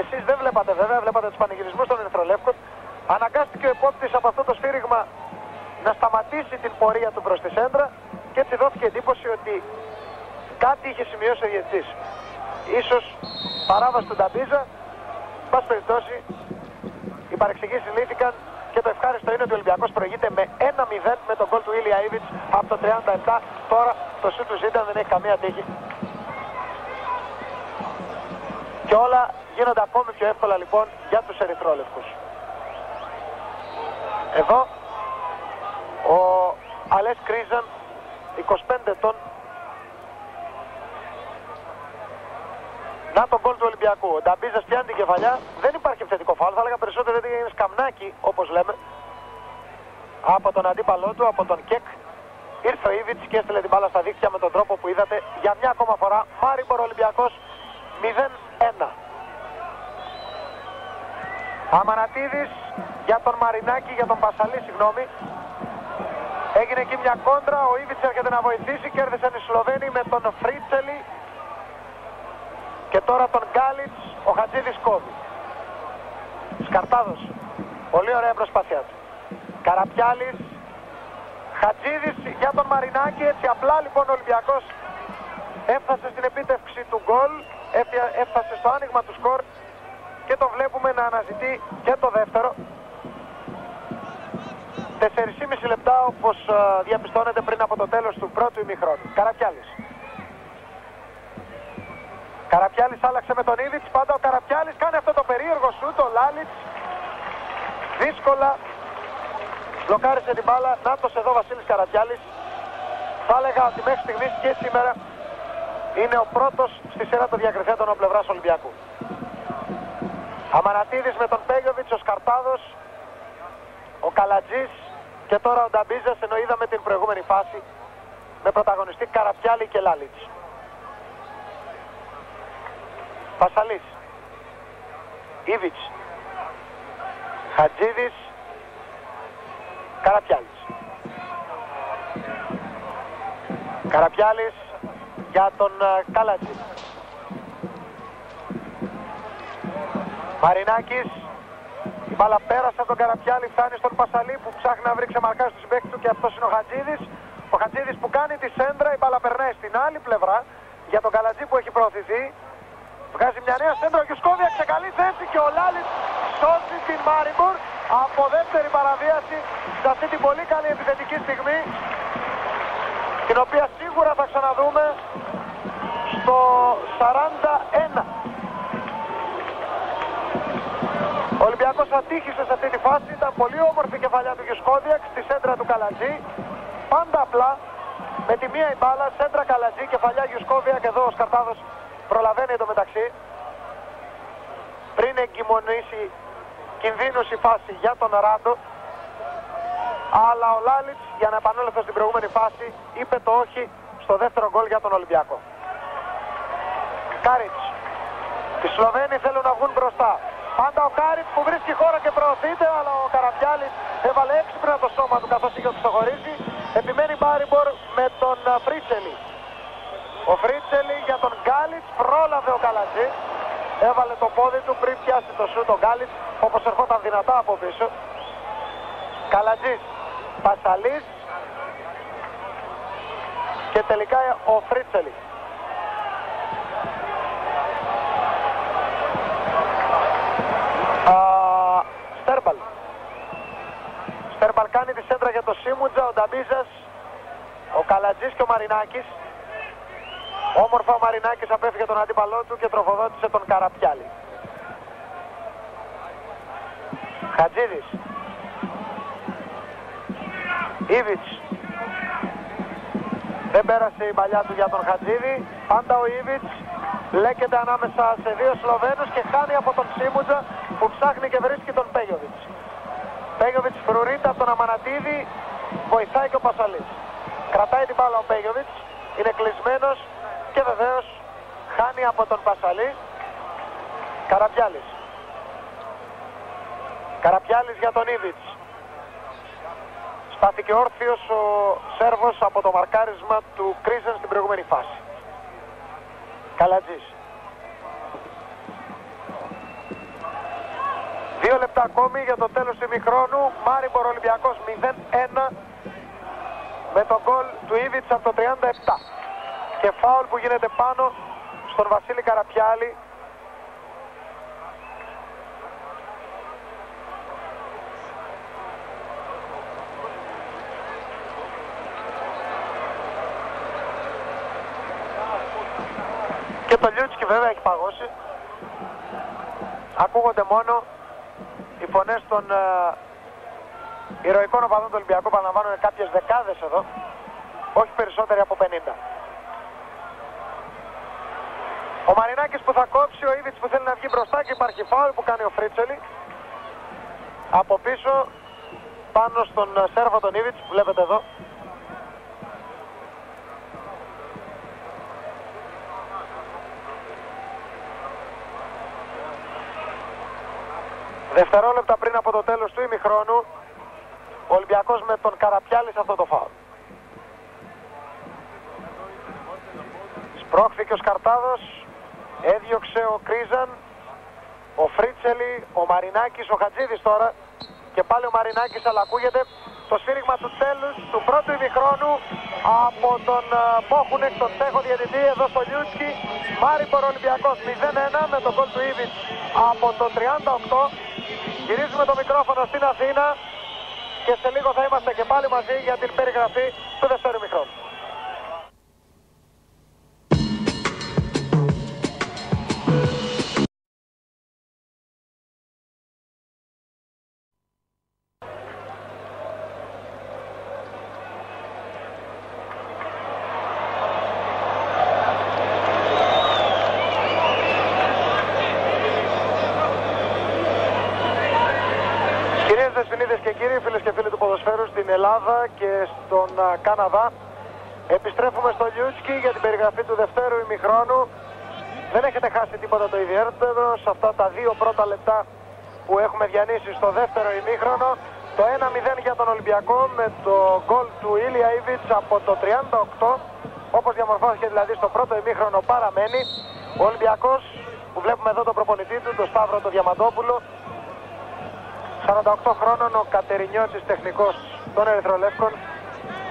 εσείς δεν βλέπατε βέβαια, βλέπατε τους πανηγυρισμούς των Ερυθρολεύκων. Αναγκάστηκε ο επόπτης από αυτό το σφύριγμα να σταματήσει την πορεία του προς τη σέντρα και έτσι δόθηκε εντύπωση ότι κάτι είχε σημειώσει ο διαιτητής. Ίσως παράβαση του Νταμπίζα, πάση περιπτώσει, οι παρεξηγήσεις λύθηκαν και το ευχάριστο είναι ότι ο Ολυμπιακός προηγείται με 1-0 με τον γκολ του Ήλια Ήβιτς από το 37. Τώρα το σου του Ζήταν δεν έχει καμία τύχη. Και όλα γίνονται ακόμη πιο εύκολα λοιπόν για τους ερυθρόλευκους. Εδώ ο Αλές Κρίζαν, 25 ετών, Να τον γκολ του Ολυμπιακού. Ο Νταμπίζας πιάνει την κεφαλιά. Δεν υπάρχει επιθετικό φάουλ. Θα έλεγα περισσότερο ότι είναι σκαμνάκι, όπως λέμε. Από τον αντίπαλό του, από τον Κεκ. Ήρθε ο Ήβιτς και έστειλε την μπάλα στα δίχτυα με τον τρόπο που είδατε. Για μια ακόμα φορά, Μάριμπορ Ολυμπιακός 0-1. Αμανατίδης για τον Μαρινάκη, για τον Πασαλή, συγγνώμη. Έγινε εκεί μια κόντρα, ο Ήβιτς έρχεται να βοηθήσει, κέρδισαν οι Σλοβαίνοι με τον Φρίτσελη και τώρα τον Γκάλιτς, ο Χατζίδης κόβει. Σκαρτάδος, πολύ ωραία προσπάθειά του. Καραπιάλης, Χατζίδης για τον Μαρινάκη, έτσι απλά λοιπόν ο Ολυμπιακός έφτασε στην επίτευξη του γκολ, έφτασε στο άνοιγμα του σκορ και το βλέπουμε να αναζητεί και το δεύτερο. 4,5 λεπτά όπως διαπιστώνεται πριν από το τέλος του πρώτου ημιχρόνου. Καραπιάλης. Καραπιάλης άλλαξε με τον Ήδητς, πάντα ο Καραπιάλης κάνει αυτό το περίεργο σου, το Λάλιτς. Δύσκολα μπλοκάρισε την μπάλα. Νάτος εδώ Βασίλης Καραπιάλης. Θα έλεγα ότι μέχρι στιγμής και σήμερα είναι ο πρώτος στη σειρά των διακριθέντων ο πλευράς Ολυμπιακού. Αμανατίδης με τον Πέγιοβιτς, ο Σκαρτάδος, ο Καλατζής και τώρα ο Νταμπίζας ενώ είδαμε την προηγούμενη φάση με πρωταγωνιστή Καραπιάλη και Λάλιτς. Πασαλής. Ήβιτς. Χατζίδης. Καραπιάλης. Καραπιάλης για τον ε, Καλατζή. Μαρινάκης. Η μπάλα πέρασε από τον Καραπιάλη, φτάνει στον Πασαλή που ψάχνει να βρει ξεμαρκάσεις τους συμπέκτη του και αυτός είναι ο Χατζίδης. Ο Χατζίδης που κάνει τη σέντρα, η μπάλα περνάει στην άλλη πλευρά για τον Καλατζή που έχει προωθηθεί. Βγάζει μια νέα σέντρα, ο Γιουσκόβια σε καλή θέση και ο Λάλης σώζει την Μάριμπορ από δεύτερη παραβίαση σε αυτή την πολύ καλή επιθετική στιγμή την οποία σίγουρα θα ξαναδούμε στο 41. Ο Ολυμπιακός ατύχησε σε αυτή τη φάση, ήταν πολύ όμορφη η κεφαλιά του Γιουσκόδιαξ στη σέντρα του Καλατζή. Πάντα απλά, με τη μία η μπάλα, σέντρα Καλατζή, κεφαλιά Γιουσκόβιακ εδώ ο Σκαρτάδος προλαβαίνει εντωμεταξύ. Πριν εγκυμονήσει κινδύνους η φάση για τον Ράντο, αλλά ο Λάλιτς για να επανέλθω στην προηγούμενη φάση είπε το όχι στο δεύτερο γκολ για τον Ολυμπιακό. Κάριτς. Οι Σλοβένοι θέλουν να βγουν μπροστά. Πάντα ο Κάριτς που βρίσκει χώρο και προωθείται, αλλά ο Καραπιάλης έβαλε έξυπνα το σώμα του καθώς είχε το χωρίζει. Επιμένει Μπάριμπορ με τον Φρίτσελη. Ο Φρίτσελη για τον Γκάλιτς πρόλαβε ο Καλατζής. Έβαλε το πόδι του πριν πιάσει το σου τον Γκάλιτς όπως ερχόταν δυνατά από πίσω. Καλατζής, Πασαλής και τελικά ο Φρίτσελη. Στέρμπαλ. Στέρμπαλ κάνει τη σέντρα για το Σίμουτζα, ο Νταμπίζας, ο Καλατζής και ο Μαρινάκης. Όμορφα ο Μαρινάκης απέφυγε τον αντίπαλό του και τροφοδότησε τον Καραπιάλη. Χατζίδης. Ήβιτς. Δεν πέρασε η παλιά του για τον Χατζίδη. Πάντα ο Ήβιτς λέκεται ανάμεσα σε δύο Σλοβαίνους και χάνει από τον Σίμουτζα που ψάχνει και βρίσκει τον Πέγιοβιτς. Πέγιοβιτς φρουρείται από τον Αμανατίδη, βοηθάει και ο Πασαλής. Κρατάει την μπάλα ο Πέγιοβιτς, είναι κλεισμένος και βεβαίως χάνει από τον Πασαλή. Καραπιάλης. Καραπιάλης για τον Ήβιτς. Στάθηκε όρθιος ο Σέρβος από το μαρκάρισμα του Κρίζεν στην προηγούμενη φάση. Καλατζής. Δύο λεπτά ακόμη για το τέλος του ημιχρόνου. Μάριμπορ Ολυμπιακός 0-1 με τον γκολ του Ήβιτς από το 37. Και φάουλ που γίνεται πάνω στον Βασίλη Καραπιάλη Και το Λιούτσκι βέβαια έχει παγώσει. Ακούγονται μόνο οι φωνές των ε, ηρωικών οπαδών του Ολυμπιακού. Παραλαμβάνουν κάποιες δεκάδες εδώ. Όχι περισσότεροι από 50. Ο Μαρινάκης που θα κόψει, ο Ήβιτς που θέλει να βγει μπροστά και υπάρχει φάουλ που κάνει ο Φρίτσελη. Από πίσω πάνω στον ε, Σέρβο τον Ήβιτς που βλέπετε εδώ. Δευτερόλεπτα πριν από το τέλος του ημιχρόνου, ο Ολυμπιακός με τον Καραπιάλη σε αυτό το φάουλ. Σπρώχθηκε ο Σκαρτάδος, έδιωξε ο Κρίζαν, ο Φρίτσελη, ο Μαρινάκης, ο Χατζίδης τώρα και πάλι ο Μαρινάκης αλλά ακούγεται το σφύριγμα του τέλους του πρώτου ημιχρόνου από τον Πόχουνεκ, τον Τσέχο διαιτητή εδώ στο Λιούτσκι. Μάριμπορ Ολυμπιακός 0-1 με τον κόλ του Ήβιτς από το 38. Γυρίζουμε το μικρόφωνο στην Αθήνα και σε λίγο θα είμαστε και πάλι μαζί για την περιγραφή του δεύτερου μικρόνου. Καναδά Επιστρέφουμε στο Λιούτσκι για την περιγραφή του δευτέρου ημιχρόνου. Δεν έχετε χάσει τίποτα το ιδιαίτερο σε αυτά τα δύο πρώτα λεπτά που έχουμε διανύσει στο δεύτερο ημίχρονο. Το 1-0 για τον Ολυμπιακό με το γκολ του Ήλια Ιβιτς από το 38 όπως διαμορφώθηκε δηλαδή στο πρώτο ημίχρονο παραμένει. Ο Ολυμπιακός που βλέπουμε εδώ τον προπονητή του, τον Σταύρο τον Διαμαντόπουλο 48 χρόνων ο Κατερινιώτης τεχνικός των Ερυθρολεύκων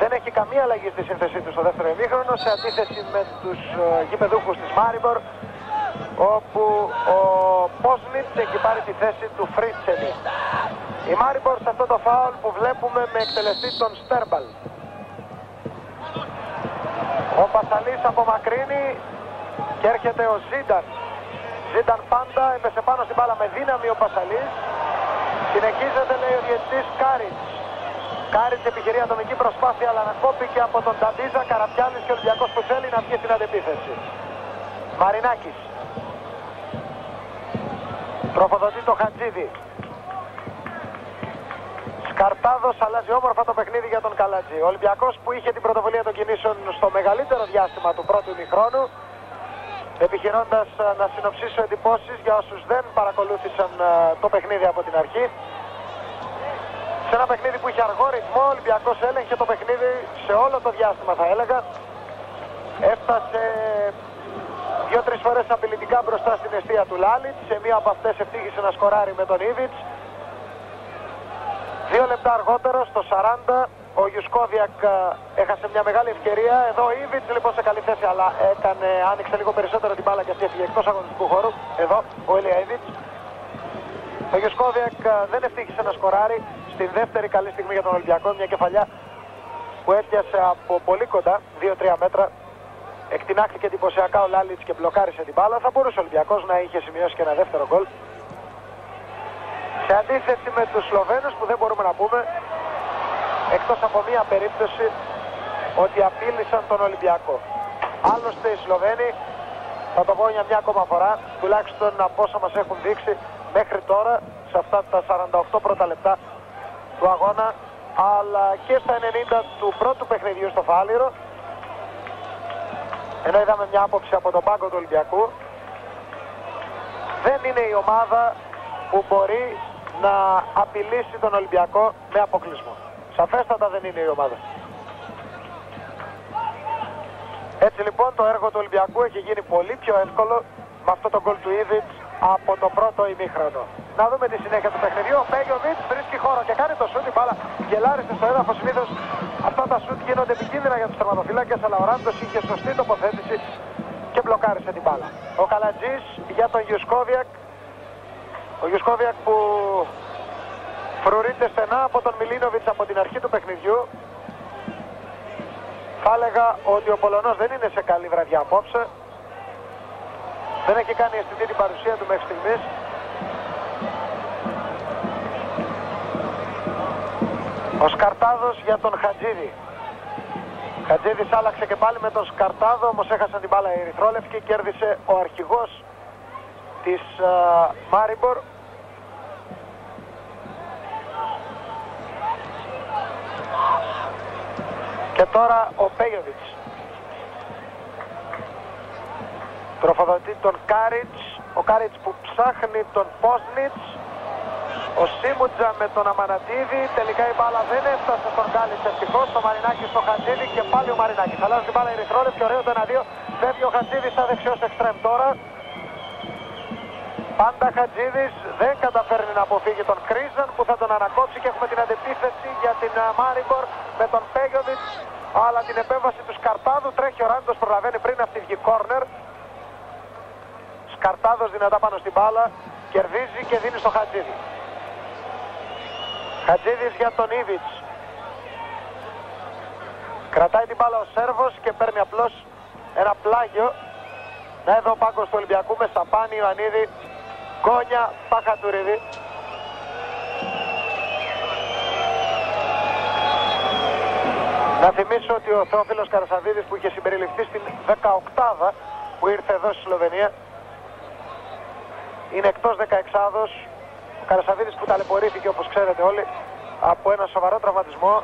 δεν έχει καμία αλλαγή στη σύνθεσή του στο δεύτερο ημίχρονο σε αντίθεση με τους uh, γηπεδούχους της Μάριμπορ όπου ο Πόσνιτς έχει πάρει τη θέση του Φρίτσελη. Η Μάριμπορ σε αυτό το φάουλ που βλέπουμε με εκτελεστή τον Στέρμπαλ. Ο Πασαλής απομακρύνει και έρχεται ο Ζίνταν. Ζίνταν πάντα, έπεσε πάνω στην μπάλα με δύναμη ο Πασαλής. Συνεχίζεται λέει ο διετής Κάριτς. Κάριτς επιχειρεί ατομική προσπάθεια αλλά ανακόπηκε από τον Ταντίζα, Καραπιάλης και ο Ολυμπιακός που θέλει να βγει στην αντεπίθεση. Μαρινάκης. Τροφοδοτεί το Χατζίδη. Σκαρτάδο αλλάζει όμορφα το παιχνίδι για τον Καλατζή. Ο Ολυμπιακός που είχε την πρωτοβουλία των κινήσεων στο μεγαλύτερο διάστημα του πρώτου ημιχρόνου επιχειρώντας ε, να συνοψίσω εντυπώσεις για όσους δεν παρακολούθησαν ε, το παιχνίδι από την αρχή. Σε ένα παιχνίδι που είχε αργό ρυθμό, ο Ολυμπιακός έλεγχε το παιχνίδι σε όλο το διάστημα θα έλεγα. Έφτασε δύο-τρεις φορές απειλητικά μπροστά στην αιστεία του Λάλιτς. Σε μία από αυτές ευτύχησε να σκοράρει με τον Ήβιτς. Δύο λεπτά αργότερα, στο 40, ο Γιουσκόδιακ ε, έχασε μια μεγάλη ευκαιρία. Εδώ ο Ήβιτς λοιπόν σε καλή θέση, αλλά έκανε, άνοιξε λίγο περισσότερο την μπάλα και αυτή έφυγε εκτός αγωνιστικού χώρου. Εδώ ο Ελία Ήβιτς. Ο Γιουσκόδιακ ε, δεν ευτύχησε να σκοράρει στην δεύτερη καλή στιγμή για τον Ολυμπιακό. Μια κεφαλιά που έπιασε από πολύ κοντά, 2-3 μέτρα. Εκτινάχθηκε εντυπωσιακά ο Λάλιτς και μπλοκάρισε την μπάλα. Θα μπορούσε ο Ολυμπιακός να είχε σημειώσει και ένα δεύτερο γκολ. Σε αντίθεση με τους Σλοβαίνους που δεν μπορούμε να πούμε εκτός από μία περίπτωση ότι απείλησαν τον Ολυμπιακό. Άλλωστε οι Σλοβαίνοι, θα το πω για μια ακόμα φορά, τουλάχιστον από όσα μας έχουν δείξει μέχρι τώρα σε αυτά τα 48 πρώτα λεπτά του αγώνα, αλλά και στα 90 του πρώτου παιχνιδιού στο Φάληρο, ενώ είδαμε μια άποψη από τον πάγκο του Ολυμπιακού, δεν είναι η ομάδα που μπορεί να απειλήσει τον Ολυμπιακό με αποκλεισμό. Σαφέστατα δεν είναι η ομάδα. Έτσι λοιπόν το έργο του Ολυμπιακού έχει γίνει πολύ πιο εύκολο με αυτό το γκολ του Ήβιτς από το πρώτο ημίχρονο. Να δούμε τη συνέχεια του παιχνιδιού. Ο Πέγιοβιτς βρίσκει χώρο και κάνει το σούτ. Η μπάλα γελάρισε στο έδαφος. Συνήθως αυτά τα σούτ γίνονται επικίνδυνα για τους τερματοφύλακες. Αλλά ο Ράντος είχε σωστή τοποθέτηση και μπλοκάρισε την μπάλα. Ο Καλατζής για τον Γιουσκόβιακ ο Γιουσκόβιακ που φρουρείται στενά από τον Μιλίνοβιτς από την αρχή του παιχνιδιού. Θα έλεγα ότι ο Πολωνός δεν είναι σε καλή βραδιά απόψε. Δεν έχει κάνει αισθητή την παρουσία του μέχρι στιγμής. Ο Σκαρτάδος για τον Χατζίδη. Χατζίδης άλλαξε και πάλι με τον Σκαρτάδο, όμως έχασαν την μπάλα οι Ερυθρόλευκοι, κέρδισε ο αρχηγός της uh, Μάριμπορ. Και τώρα ο Πέγιοβιτς. Τροφοδοτεί τον Κάριτς. Ο Κάριτς που ψάχνει τον Πόσνιτς. Ο Σίμουτζα με τον Αμανατίδη. Τελικά η μπάλα δεν έφτασε στον Γκάλιτς ευτυχώς. Ο Μαρινάκης στο Χατζίδη και πάλι ο Μαρινάκης. Αλλάζει την μπάλα οι Ερυθρόλευκοι. Ωραίο το 1-2. Φεύγει ο Χατζίδης στα δεξιός εξτρέμ τώρα. Πάντα Χατζίδης δεν καταφέρνει να αποφύγει τον Κρίζαν που θα τον ανακόψει και έχουμε την αντεπίθεση για την Μάριμπορ με τον Πέγιοβιτς αλλά την επέμβαση του Σκαρτάδου τρέχει ο Ράντος προλαβαίνει πριν από τη βγει κόρνερ Σκαρτάδος δυνατά πάνω στην μπάλα κερδίζει και δίνει στο Χατζίδη. Χατζίδης για τον Ήβιτς κρατάει την μπάλα ο Σέρβος και παίρνει απλώς ένα πλάγιο. Να εδώ ο πάγκος του Ολυμπιακού με Σταπάνη, Ιωαννίδη Κόνια Παχατουρίδη. Να θυμίσω ότι ο Θεόφιλος Καρασαβίδης που είχε συμπεριληφθεί στην 18 που ήρθε εδώ στη Σλοβενία είναι εκτός 16άδος. Ο Καρασαβίδης που ταλαιπωρήθηκε όπως ξέρετε όλοι από ένα σοβαρό τραυματισμό.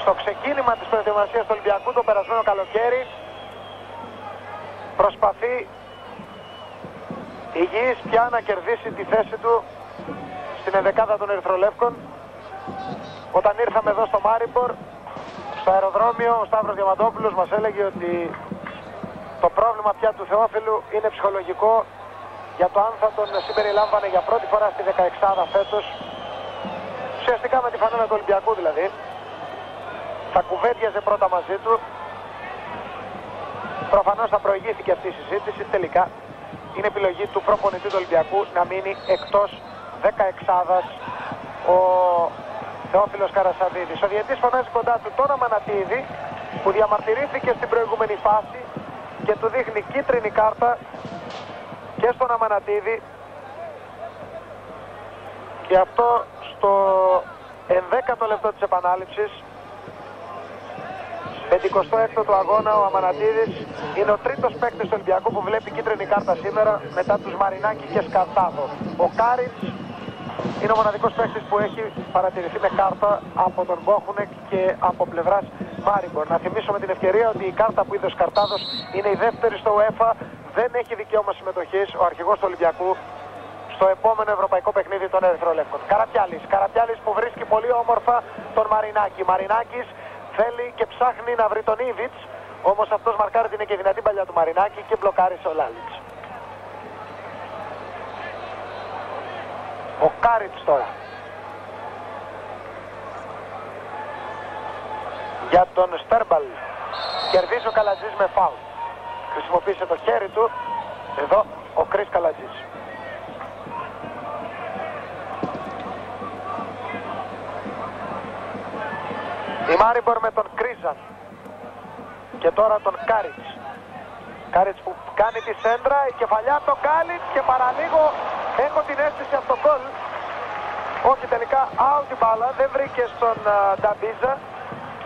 Στο ξεκίνημα της προετοιμασίας του Ολυμπιακού το περασμένο καλοκαίρι προσπαθεί υγιής πια να κερδίσει τη θέση του στην ενδεκάδα των Ερυθρολεύκων. Όταν ήρθαμε εδώ στο Μάριμπορ στο αεροδρόμιο ο Σταύρος Διαμαντόπουλος μας έλεγε ότι το πρόβλημα πια του Θεόφιλου είναι ψυχολογικό για το αν θα τον συμπεριλάμβανε για πρώτη φορά στη 16 φέτος ουσιαστικά με τη φανέλα του Ολυμπιακού δηλαδή θα κουβέντιαζε πρώτα μαζί του. Προφανώς θα προηγήθηκε αυτή η συζήτηση. Τελικά είναι επιλογή του προπονητή του Ολυμπιακού να μείνει εκτός 16 ο Θεόφιλος Καρασαβίδης. Ο διετής φωνάζει κοντά του τον Αμανατίδη που διαμαρτυρήθηκε στην προηγούμενη φάση και του δείχνει κίτρινη κάρτα και στον Αμανατίδη και αυτό στο 11ο λεπτό της επανάληψης 56ο του αγώνα ο Αμανατίδης είναι ο τρίτος παίκτης του Ολυμπιακού που βλέπει κίτρινη κάρτα σήμερα μετά τους Μαρινάκη και Σκαρτάδο. Ο Κάριτς είναι ο μοναδικός παίκτης που έχει παρατηρηθεί με κάρτα από τον Μπόχουνεκ και από πλευράς Μάριμπορ. Να θυμίσω με την ευκαιρία ότι η κάρτα που είδε ο Σκαρτάδος είναι η δεύτερη στο UEFA, δεν έχει δικαίωμα συμμετοχής ο αρχηγός του Ολυμπιακού στο επόμενο ευρωπαϊκό παιχνίδι των Ερυθρολεύκων. Καραπιάλης, Καραπιάλης που βρίσκει πολύ όμορφα τον Μαρινάκη. Μαρινάκης θέλει και ψάχνει να βρει τον Ήβιτς, όμως αυτός μαρκάρει την και δυνατή παλιά του Μαρινάκη και μπλοκάρισε ο Λάλιτς. Ο Κάριτς τώρα. Για τον Στέρμπαλ. Κερδίζει ο Καλατζής με φάουλ. Χρησιμοποίησε το χέρι του. Εδώ ο Κρίς Καλατζής. Η Μάριμπορ με τον Κρίζαν. Και τώρα τον Κάριτς. Κάριτς που κάνει τη σέντρα, η κεφαλιά του Γκάλιτς και παραλίγο έχω την αίσθηση από το γκολ. Όχι τελικά out η μπάλα, δεν βρήκε στον uh, Νταμπίζα.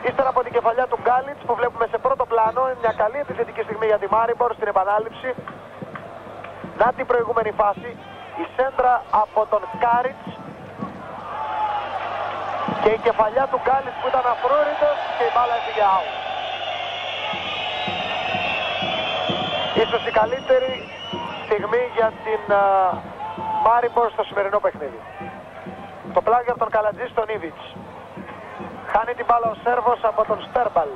Ύστερα από την κεφαλιά του Γκάλιτς που βλέπουμε σε πρώτο πλάνο, μια καλή επιθετική στιγμή για τη Μάριμπορ στην επανάληψη. Να την προηγούμενη φάση, η σέντρα από τον Κάριτς και η κεφαλιά του Γκάλης που ήταν αφρούρητος και η μπάλα έφυγε out. Ίσως η καλύτερη στιγμή για την uh, Μάριμπορ στο σημερινό παιχνίδι. Το πλάγιο από τον Καλατζής στον Ήβιτς. Χάνει την μπάλα ο Σέρβος από τον Στέρμπαλ.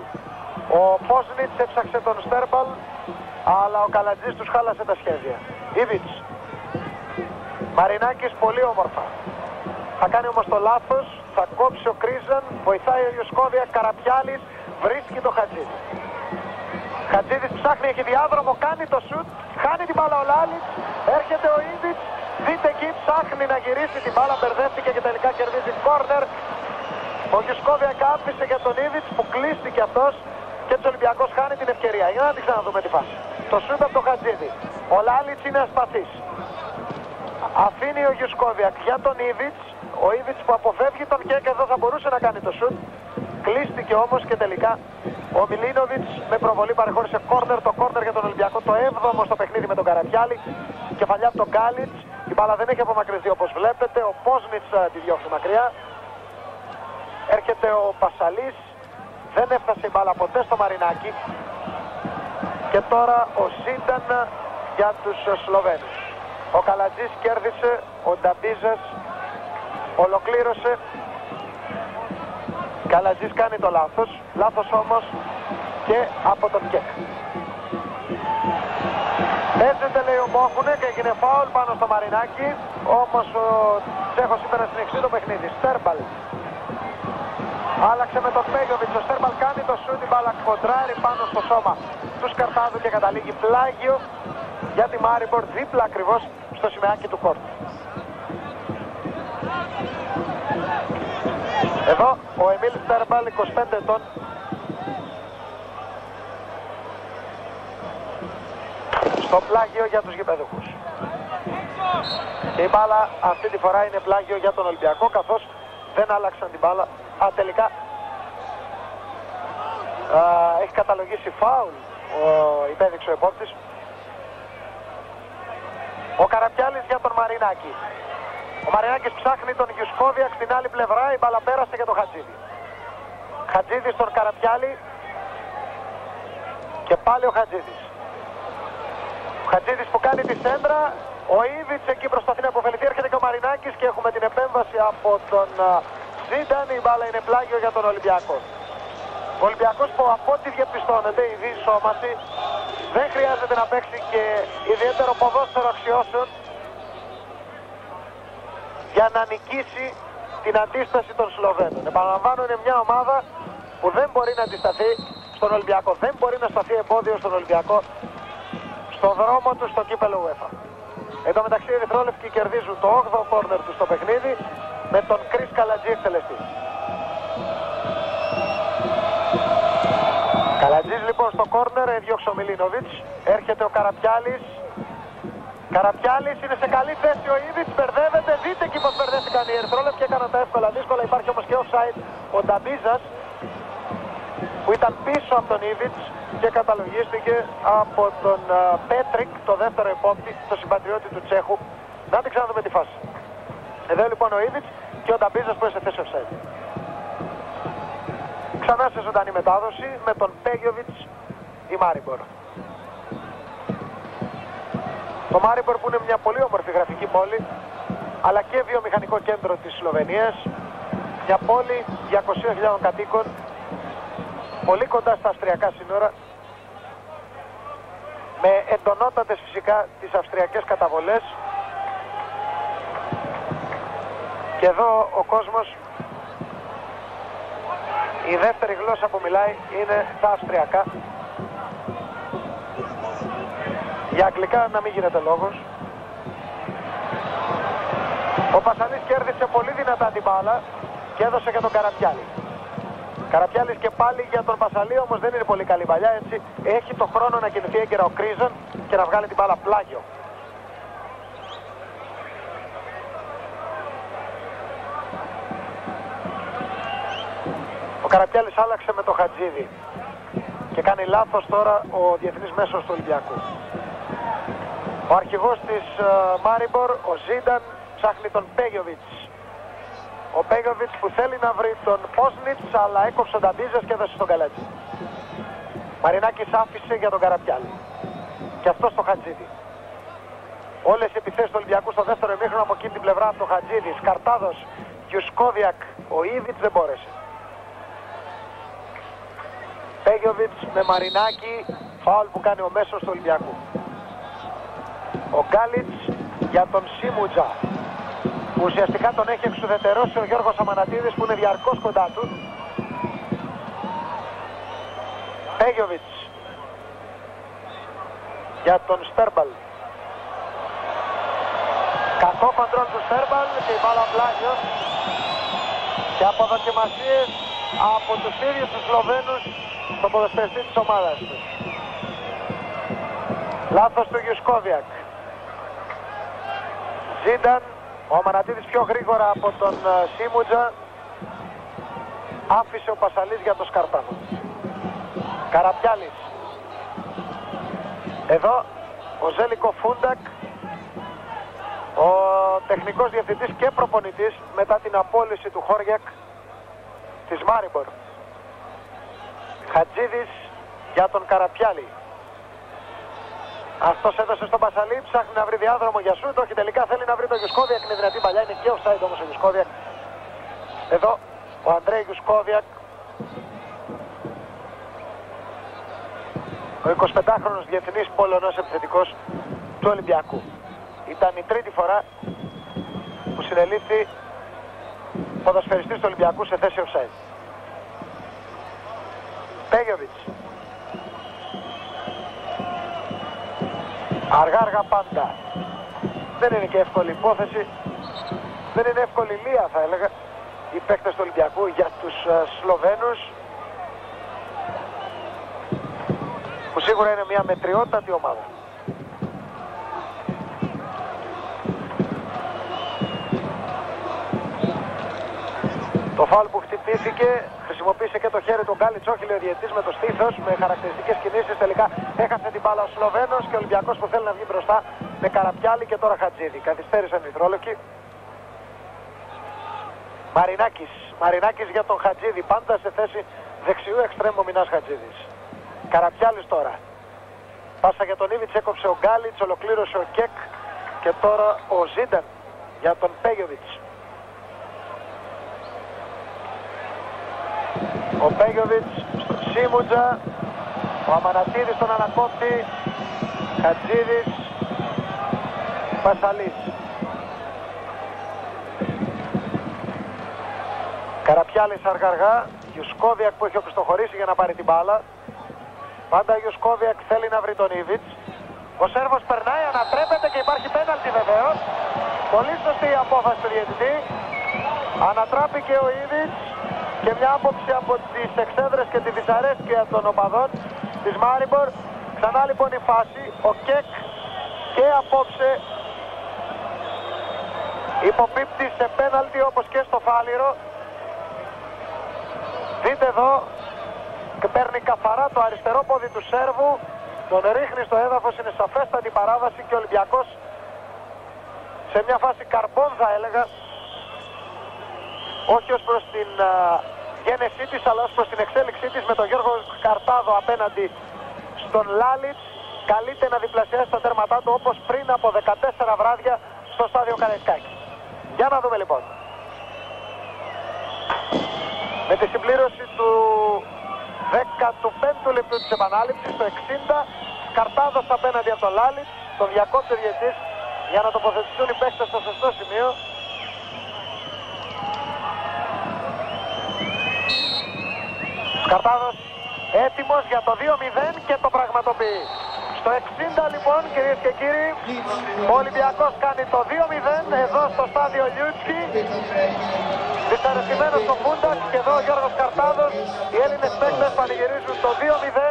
Ο Πόσνιτς έψαξε τον Στέρμπαλ, αλλά ο Καλατζής τους χάλασε τα σχέδια. Ήβιτς. Μαρινάκης πολύ όμορφα. Θα κάνει όμως το λάθος, θα κόψει ο Κρίζαν, βοηθάει ο Ιουσκόβια, Καραπιάλης, βρίσκει το Χατζίδη. Χατζίδης ψάχνει, έχει διάδρομο, κάνει το σουτ, χάνει την μπάλα ο Λάλης, έρχεται ο Ήβιτς, δείτε εκεί ψάχνει να γυρίσει την μπάλα, μπερδεύτηκε και τελικά κερδίζει κόρνερ. Ο Γιουσκόβια άφησε για τον Ήβιτς που κλείστηκε αυτός και ο Ολυμπιακός χάνει την ευκαιρία. Για να την ξαναδούμε τη φάση. Το σουτ από το Χατζίδη. Ο Λάλιτς είναι ασπαθής. Αφήνει ο Γιουσκόβιακ για τον Ήβιτς. Ο Ήβιτς που αποφεύγει τον Κέκ εδώ θα μπορούσε να κάνει το σουτ. Κλείστηκε όμως και τελικά ο Μιλίνοβιτς με προβολή παρεχώρησε κόρνερ. Το κόρνερ για τον Ολυμπιακό το 7ο στο παιχνίδι με τον Καραπιάλη. Κεφαλιά από τον Γκάλιτς. Η μπάλα δεν έχει απομακρυνθεί όπως βλέπετε. Ο Πόσνιτς τη διώχνει μακριά. Έρχεται ο Πασαλής. Δεν έφτασε η μπάλα ποτέ στο Μαρινάκι. Και τώρα ο Ζίνταν για τους Σλοβαίνους. Ο Καλατζής κέρδισε, ο Νταμπίζας ολοκλήρωσε. Καλατζής κάνει το λάθος, λάθος όμως και από τον Κεκ. Παίζεται λέει ο Μόχουνε και έγινε φάουλ πάνω στο Μαρινάκι, όμως ο Τσέχος είπε να συνεχίσει το παιχνίδι. Στέρμπαλ. Άλλαξε με τον Πέγιοβιτς, ο Στέρμπαλ κάνει το σούτ, την μπάλα κοντράρει πάνω στο σώμα τους Σκαρτάδου και καταλήγει πλάγιο για τη Μάριμπορ δίπλα ακριβώς στο σημαίακι του κόρτου. Εδώ ο Εμίλ Στέρμπαλ 25 ετών στο πλάγιο για τους γηπεδούχους. Και η μπάλα αυτή τη φορά είναι πλάγιο για τον Ολυμπιακό καθώς δεν άλλαξαν την μπάλα. Α, τελικά α, έχει καταλογίσει φάουλ ο υπέδειξε ο επόπτης. Ο Καραπιάλης για τον Μαρινάκη. Ο Μαρινάκης ψάχνει τον Γιουσκόβια στην άλλη πλευρά, η μπάλα πέρασε για τον Χατζίδη. Χατζίδης στον Καραπιάλη και πάλι ο Χατζίδης. Ο Χατζίδης που κάνει τη σέντρα, ο Ήβιτς εκεί προσπαθεί να αποφεληθεί, έρχεται και ο Μαρινάκης και έχουμε την επέμβαση από τον Ζήταν, η μπάλα είναι πλάγιο για τον Ολυμπιακό. Ο Ολυμπιακός που από ό,τι διαπιστώνεται, η σώμαση, δεν χρειάζεται να παίξει και ιδιαίτερο ποδόσφαιρο αξιώσεων για να νικήσει την αντίσταση των Σλοβαίνων. Επαναλαμβάνω, είναι μια ομάδα που δεν μπορεί να αντισταθεί στον Ολυμπιακό. Δεν μπορεί να σταθεί εμπόδιο στον Ολυμπιακό στο δρόμο του στο κύπελο UEFA. Εν τω μεταξύ οι Ερυθρόλευκοι κερδίζουν το 8ο κόρνερ τους στο παιχνίδι με τον Κρίς Καλατζή εκτελεστή. Καλατζής λοιπόν στο κόρνερ, έδιωξε ο Μιλίνοβιτς, έρχεται ο Καραπιάλης. Καραπιάλης είναι σε καλή θέση ο Ήβιτς, μπερδεύεται, δείτε εκεί πως μπερδεύτηκαν οι Ερυθρόλευκοι, έκαναν τα εύκολα δύσκολα, υπάρχει όμως και offside ο Νταμπίζας που ήταν πίσω από τον Ήβιτς και καταλογίστηκε από τον Πέτρικ, το δεύτερο επόπτη, το συμπατριώτη του Τσέχου. Να την ξαναδούμε τη φάση. Εδώ λοιπόν ο Ήβιτς και ο Νταμπίζας που είναι σε θέση offside. Ξανά σε ζωντανή μετάδοση με τον Πέγιοβιτς η Μάριμπορ. Το Μάριμπορ που είναι μια πολύ όμορφη γραφική πόλη αλλά και βιομηχανικό κέντρο της Σλοβενίας μια πόλη 200.000 κατοίκων πολύ κοντά στα αυστριακά σύνορα. Με εντονότατες φυσικά τις αυστριακές καταβολές. Και εδώ ο κόσμος η δεύτερη γλώσσα που μιλάει είναι τα αυστριακά. Για αγγλικά να μην γίνεται λόγος. Ο Πασαλής κέρδισε πολύ δυνατά την μπάλα και έδωσε και τον Καραπιάλη Καραπιάλης και πάλι για τον Πασαλή όμως δεν είναι πολύ καλή παλιά έτσι έχει το χρόνο να κινηθεί έγκαιρα ο Κρίζον και να βγάλει την μπάλα πλάγιο. Ο Καραπιάλης άλλαξε με το Χατζίδι και κάνει λάθος τώρα ο διεθνής μέσος του Ολυμπιακού. Ο αρχηγός της uh, Μάριμπορ, ο Ζίνταν, ψάχνει τον Πέγιοβιτς ο Πέγοβιτς που θέλει να βρει τον Πόσνιτς αλλά έκοψε τον Ταμπίζας και έδωσε στον Καλέτζη. Μαρινάκης άφησε για τον Καραπιάλη. Και αυτός στο Χατζίδι. Όλες οι επιθέσεις του Ολυμπιακού στο δεύτερο εμίχρονο από εκείνη την πλευρά από τον Χατζίδη. Σκαρτάδος, Γιουσκόδιακ, ο Ήβιτς δεν μπόρεσε. Πέγιοβιτς με Μαρινάκη, φάουλ που κάνει ο μέσος του Ολυμπιακού. Ο Γκάλιτς για τον Σίμουτζα που ουσιαστικά τον έχει εξουδετερώσει ο Γιώργος Αμανατίδης που είναι διαρκώς κοντά του. Πέγιοβιτς για τον Στέρμπαλ. Κακό κοντρόλ του Στέρμπαλ και η μπάλα πλάγιος και από δοκιμασίες από τους ίδιους τους Σλοβαίνους στο ποδοσφαιριστή της ομάδας τους. Λάθος του Γιουσκόβιακ. Ζίνταν ο Αμανατίδης πιο γρήγορα από τον ε, Σίμουτζα άφησε ο Πασαλής για το Σκαρτάδο. Καραπιάλης. Εδώ ο Ζέλικο Φούντακ, ο τεχνικός διευθυντής και προπονητής μετά την απόλυση του Χόργιακ της Μάριμπορ. Χατζίδης για τον Καραπιάλη. Αυτός έδωσε στον Πασαλή, ψάχνει να βρει διάδρομο για σούτ, όχι τελικά θέλει να βρει τον Γιουσκόβιακ, είναι δυνατή μπαλιά, είναι και offside όμως ο Γιουσκόβιακ. Εδώ ο Αντρέι Γιουσκόβιακ, ο 25χρονος διεθνής Πολωνός επιθετικός του Ολυμπιακού. Ήταν η τρίτη φορά που συνελήφθη ποδοσφαιριστής του Ολυμπιακού σε θέση offside. Πέγιοβιτς. Αργά αργά πάντα. Δεν είναι και εύκολη υπόθεση. Δεν είναι εύκολη λία θα έλεγα οι παίκτες του Ολυμπιακού για τους uh, Σλοβαίνους που σίγουρα είναι μια μετριότατη ομάδα. Το φάουλ που χτυπήθηκε χρησιμοποίησε και το χέρι του Γκάλιτς, όχι λέει ο διετής με το στήθος, με χαρακτηριστικές κινήσεις. Τελικά έχασε την μπάλα ο Σλοβαίνος και ο Ολυμπιακός που θέλει να βγει μπροστά με Καραπιάλη και τώρα Χατζίδη. Καθυστέρησαν οι Θρόλοκοι. Μαρινάκης Μαρινάκης για τον Χατζίδη. Πάντα σε θέση δεξιού εξτρέμου Μινάς Χατζίδης. Καραπιάλης τώρα. Πάσα για τον Ήβιτς έκοψε ο Γκάλιτς, ολοκλήρωσε ο Κεκ και τώρα ο Ζίνταν για τον Πέγιοβιτς. Ο Πέγιοβιτς στο Σίμουτζα, ο Αμανατίδης τον ανακόπτη, Χατζίδης, Πασαλής. Καραπιάλης αργά-αργά, Γιουσκόβιακ που έχει οπισθοχωρήσει για να πάρει την μπάλα. Πάντα ο Γιουσκόβιακ θέλει να βρει τον Ήβιτς. Ο Σέρβος περνάει, ανατρέπεται και υπάρχει πέναλτι βεβαίως. Πολύ σωστή η απόφαση του διαιτητή. Ανατράπηκε ο Ήβιτς και μια άποψη από τις εξέδρες και τη δυσαρέσκεια των οπαδών της Μάριμπορ. Ξανά λοιπόν η φάση, ο Κεκ και απόψε υποπίπτει σε πέναλτι όπως και στο Φάληρο. Δείτε εδώ και παίρνει καθαρά το αριστερό πόδι του Σέρβου τον ρίχνει στο έδαφος, είναι σαφέστατη παράβαση και ο Ολυμπιακός σε μια φάση καρπών θα έλεγα όχι ως προς την α, γένεσή της αλλά ως προς την εξέλιξή της με τον Γιώργο Καρτάδο απέναντι στον Λάλιτς καλείται να διπλασιάσει τα τέρματά του όπως πριν από 14 βράδια στο στάδιο Καραϊσκάκη. Για να δούμε λοιπόν. Με τη συμπλήρωση του 15ου λεπτού της επανάληψης, το 60, Καρτάδος απέναντι από τον Λάλιτς, τον διακόπτει διετής για να τοποθετηθούν οι παίκτες στο σωστό σημείο. Καρτάδος έτοιμος για το 2-0 και το πραγματοποιεί. Στο 60 λοιπόν κυρίες και κύριοι, ο Ολυμπιακός κάνει το 2-0 εδώ στο στάδιο Λιούτσκι. Δυσαρεστημένος στο Φούνταξ και εδώ ο Γιώργος Καρτάδος. Οι Έλληνες παίκτες πανηγυρίζουν το 2-0.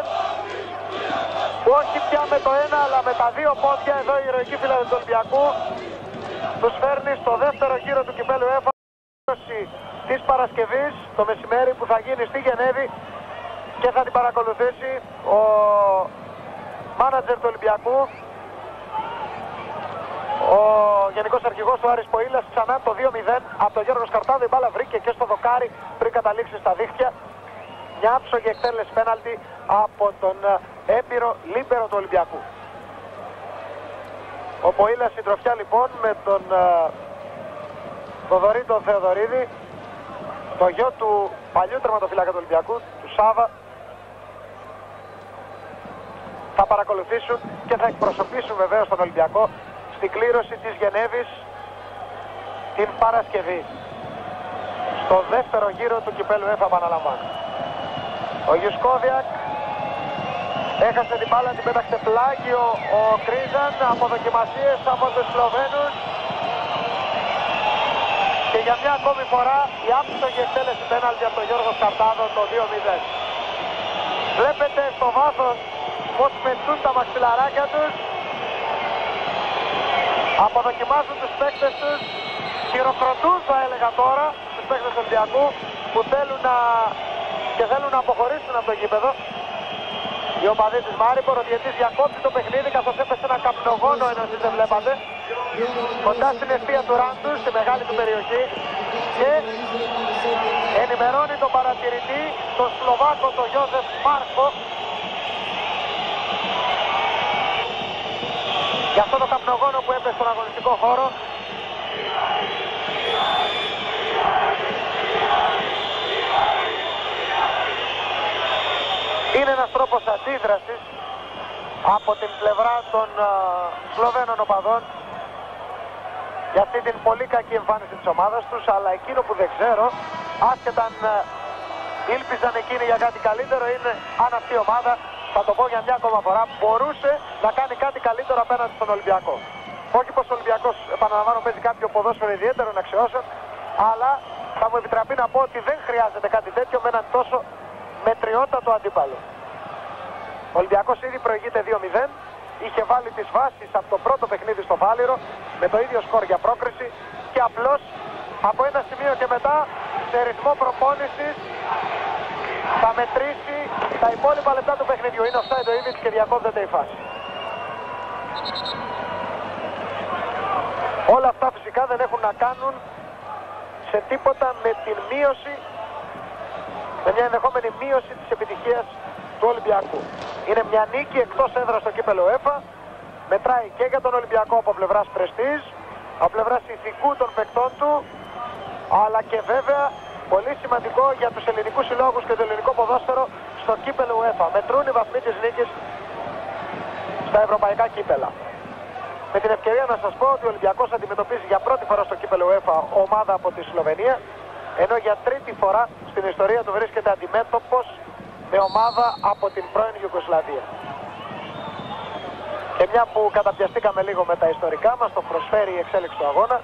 Όχι πια με το ένα αλλά με τα δύο πόδια εδώ η ηρωική φύλλα του Ολυμπιακού. Τους φέρνει στο δεύτερο γύρο του κυπέλου ΕΦΑ της Παρασκευής το μεσημέρι που θα γίνει στη Γενέβη και θα την παρακολουθήσει ο μάνατζερ του Ολυμπιακού ο Γενικός Αρχηγός του Άρης Ποήλας ξανά το 2-0 από τον Γιώργος Σκαρτάδο η μπάλα βρήκε και στο δοκάρι πριν καταλήξει στα δίχτυα μια άψογη εκτέλεση πέναλτη από τον ε, έμπειρο λίμπερο του Ολυμπιακού. Ο Ποήλας συντροφιά λοιπόν με τον Θοδωρή τον Θεοδωρίδη το γιο του παλιού τερματοφύλακα του Ολυμπιακού, του Σάβα θα παρακολουθήσουν και θα εκπροσωπήσουν βεβαίως τον Ολυμπιακό στην κλήρωση της Γενέβης την Παρασκευή. Στο δεύτερο γύρο του κυπέλου ΕΦΑ επαναλαμβάνω. Ο Γιουσκόβιακ έχασε την μπάλα, την πέταξε πλάγιο ο Κρίζαν από δοκιμασίες από τους Σλοβαίνους και για μια ακόμη φορά η άψογη εκτέλεση πέναλτι από τον Γιώργο Σκαρτάδο το 2-0. Βλέπετε στο βάθος πως πετούν τα μαξιλαράκια τους. Αποδοκιμάζουν τους παίκτες τους. Χειροκροτούν θα έλεγα τώρα τους παίκτες του Ολυμπιακού που θέλουν να και θέλουν να αποχωρήσουν από το γήπεδο οι οπαδοί της Μάριπορ, ο διετής διακόπτει το παιχνίδι καθώς έπεσε ένα καπνογόνο ενώ εσείς δεν βλέπατε κοντά στην αιστεία του Ράντου, στη μεγάλη του περιοχή και ενημερώνει τον παρατηρητή, τον Σλοβάκο, τον Γιώζεφ Μάρκο για αυτό το καπνογόνο που έπεσε στον αγωνιστικό χώρο. Είναι ένας τρόπος αντίδρασης από την πλευρά των uh, Σλοβαίνων οπαδών για αυτή την πολύ κακή εμφάνιση της ομάδας τους, αλλά εκείνο που δεν ξέρω, άσχετα αν uh, ήλπιζαν εκείνοι για κάτι καλύτερο, είναι αν αυτή η ομάδα θα το πω για μια ακόμα φορά, μπορούσε να κάνει κάτι καλύτερο απέναντι στον Ολυμπιακό. Όχι πως ο Ολυμπιακός, επαναλαμβάνω, παίζει κάποιο ποδόσφαιρο ιδιαίτερο αξιώσεων, αλλά θα μου επιτραπεί να πω ότι δεν χρειάζεται κάτι τέτοιο με έναν τόσο μετριότατο αντίπαλο. Ο Ολυμπιακός ήδη προηγείται 2-0, είχε βάλει τις βάσεις από το πρώτο παιχνίδι στο Βάλιρο με το ίδιο σκορ για πρόκριση και απλώς από ένα σημείο και μετά σε ρυθμό προπόνησης θα μετρήσει τα υπόλοιπα λεπτά του παιχνιδιού. Είναι ο Σάιντο Ιβιτς και διακόπτεται η φάση. Όλα αυτά φυσικά δεν έχουν να κάνουν σε τίποτα με την μείωση, με μια ενδεχόμενη μείωση της επιτυχίας του Ολυμπιακού. Είναι μια νίκη εκτός έδρας στο κύπελο ΕΦΑ, μετράει και για τον Ολυμπιακό από πλευράς Πρεστής, από πλευράς ηθικού των παικτών του, αλλά και βέβαια πολύ σημαντικό για τους ελληνικούς συλλόγους και το ελληνικό ποδόσφαιρο στο κύπελο UEFA. Μετρούν οι βαθμοί της νίκης στα ευρωπαϊκά κύπελα. Με την ευκαιρία να σας πω ότι ο Ολυμπιακός αντιμετωπίζει για πρώτη φορά στο κύπελο UEFA ομάδα από τη Σλοβενία, ενώ για τρίτη φορά στην ιστορία του βρίσκεται αντιμέτωπος με ομάδα από την πρώην Ιουγκοσλαβία. Και μια που καταπιαστήκαμε λίγο με τα ιστορικά μας, το προσφέρει η εξέλιξη του αγώνα,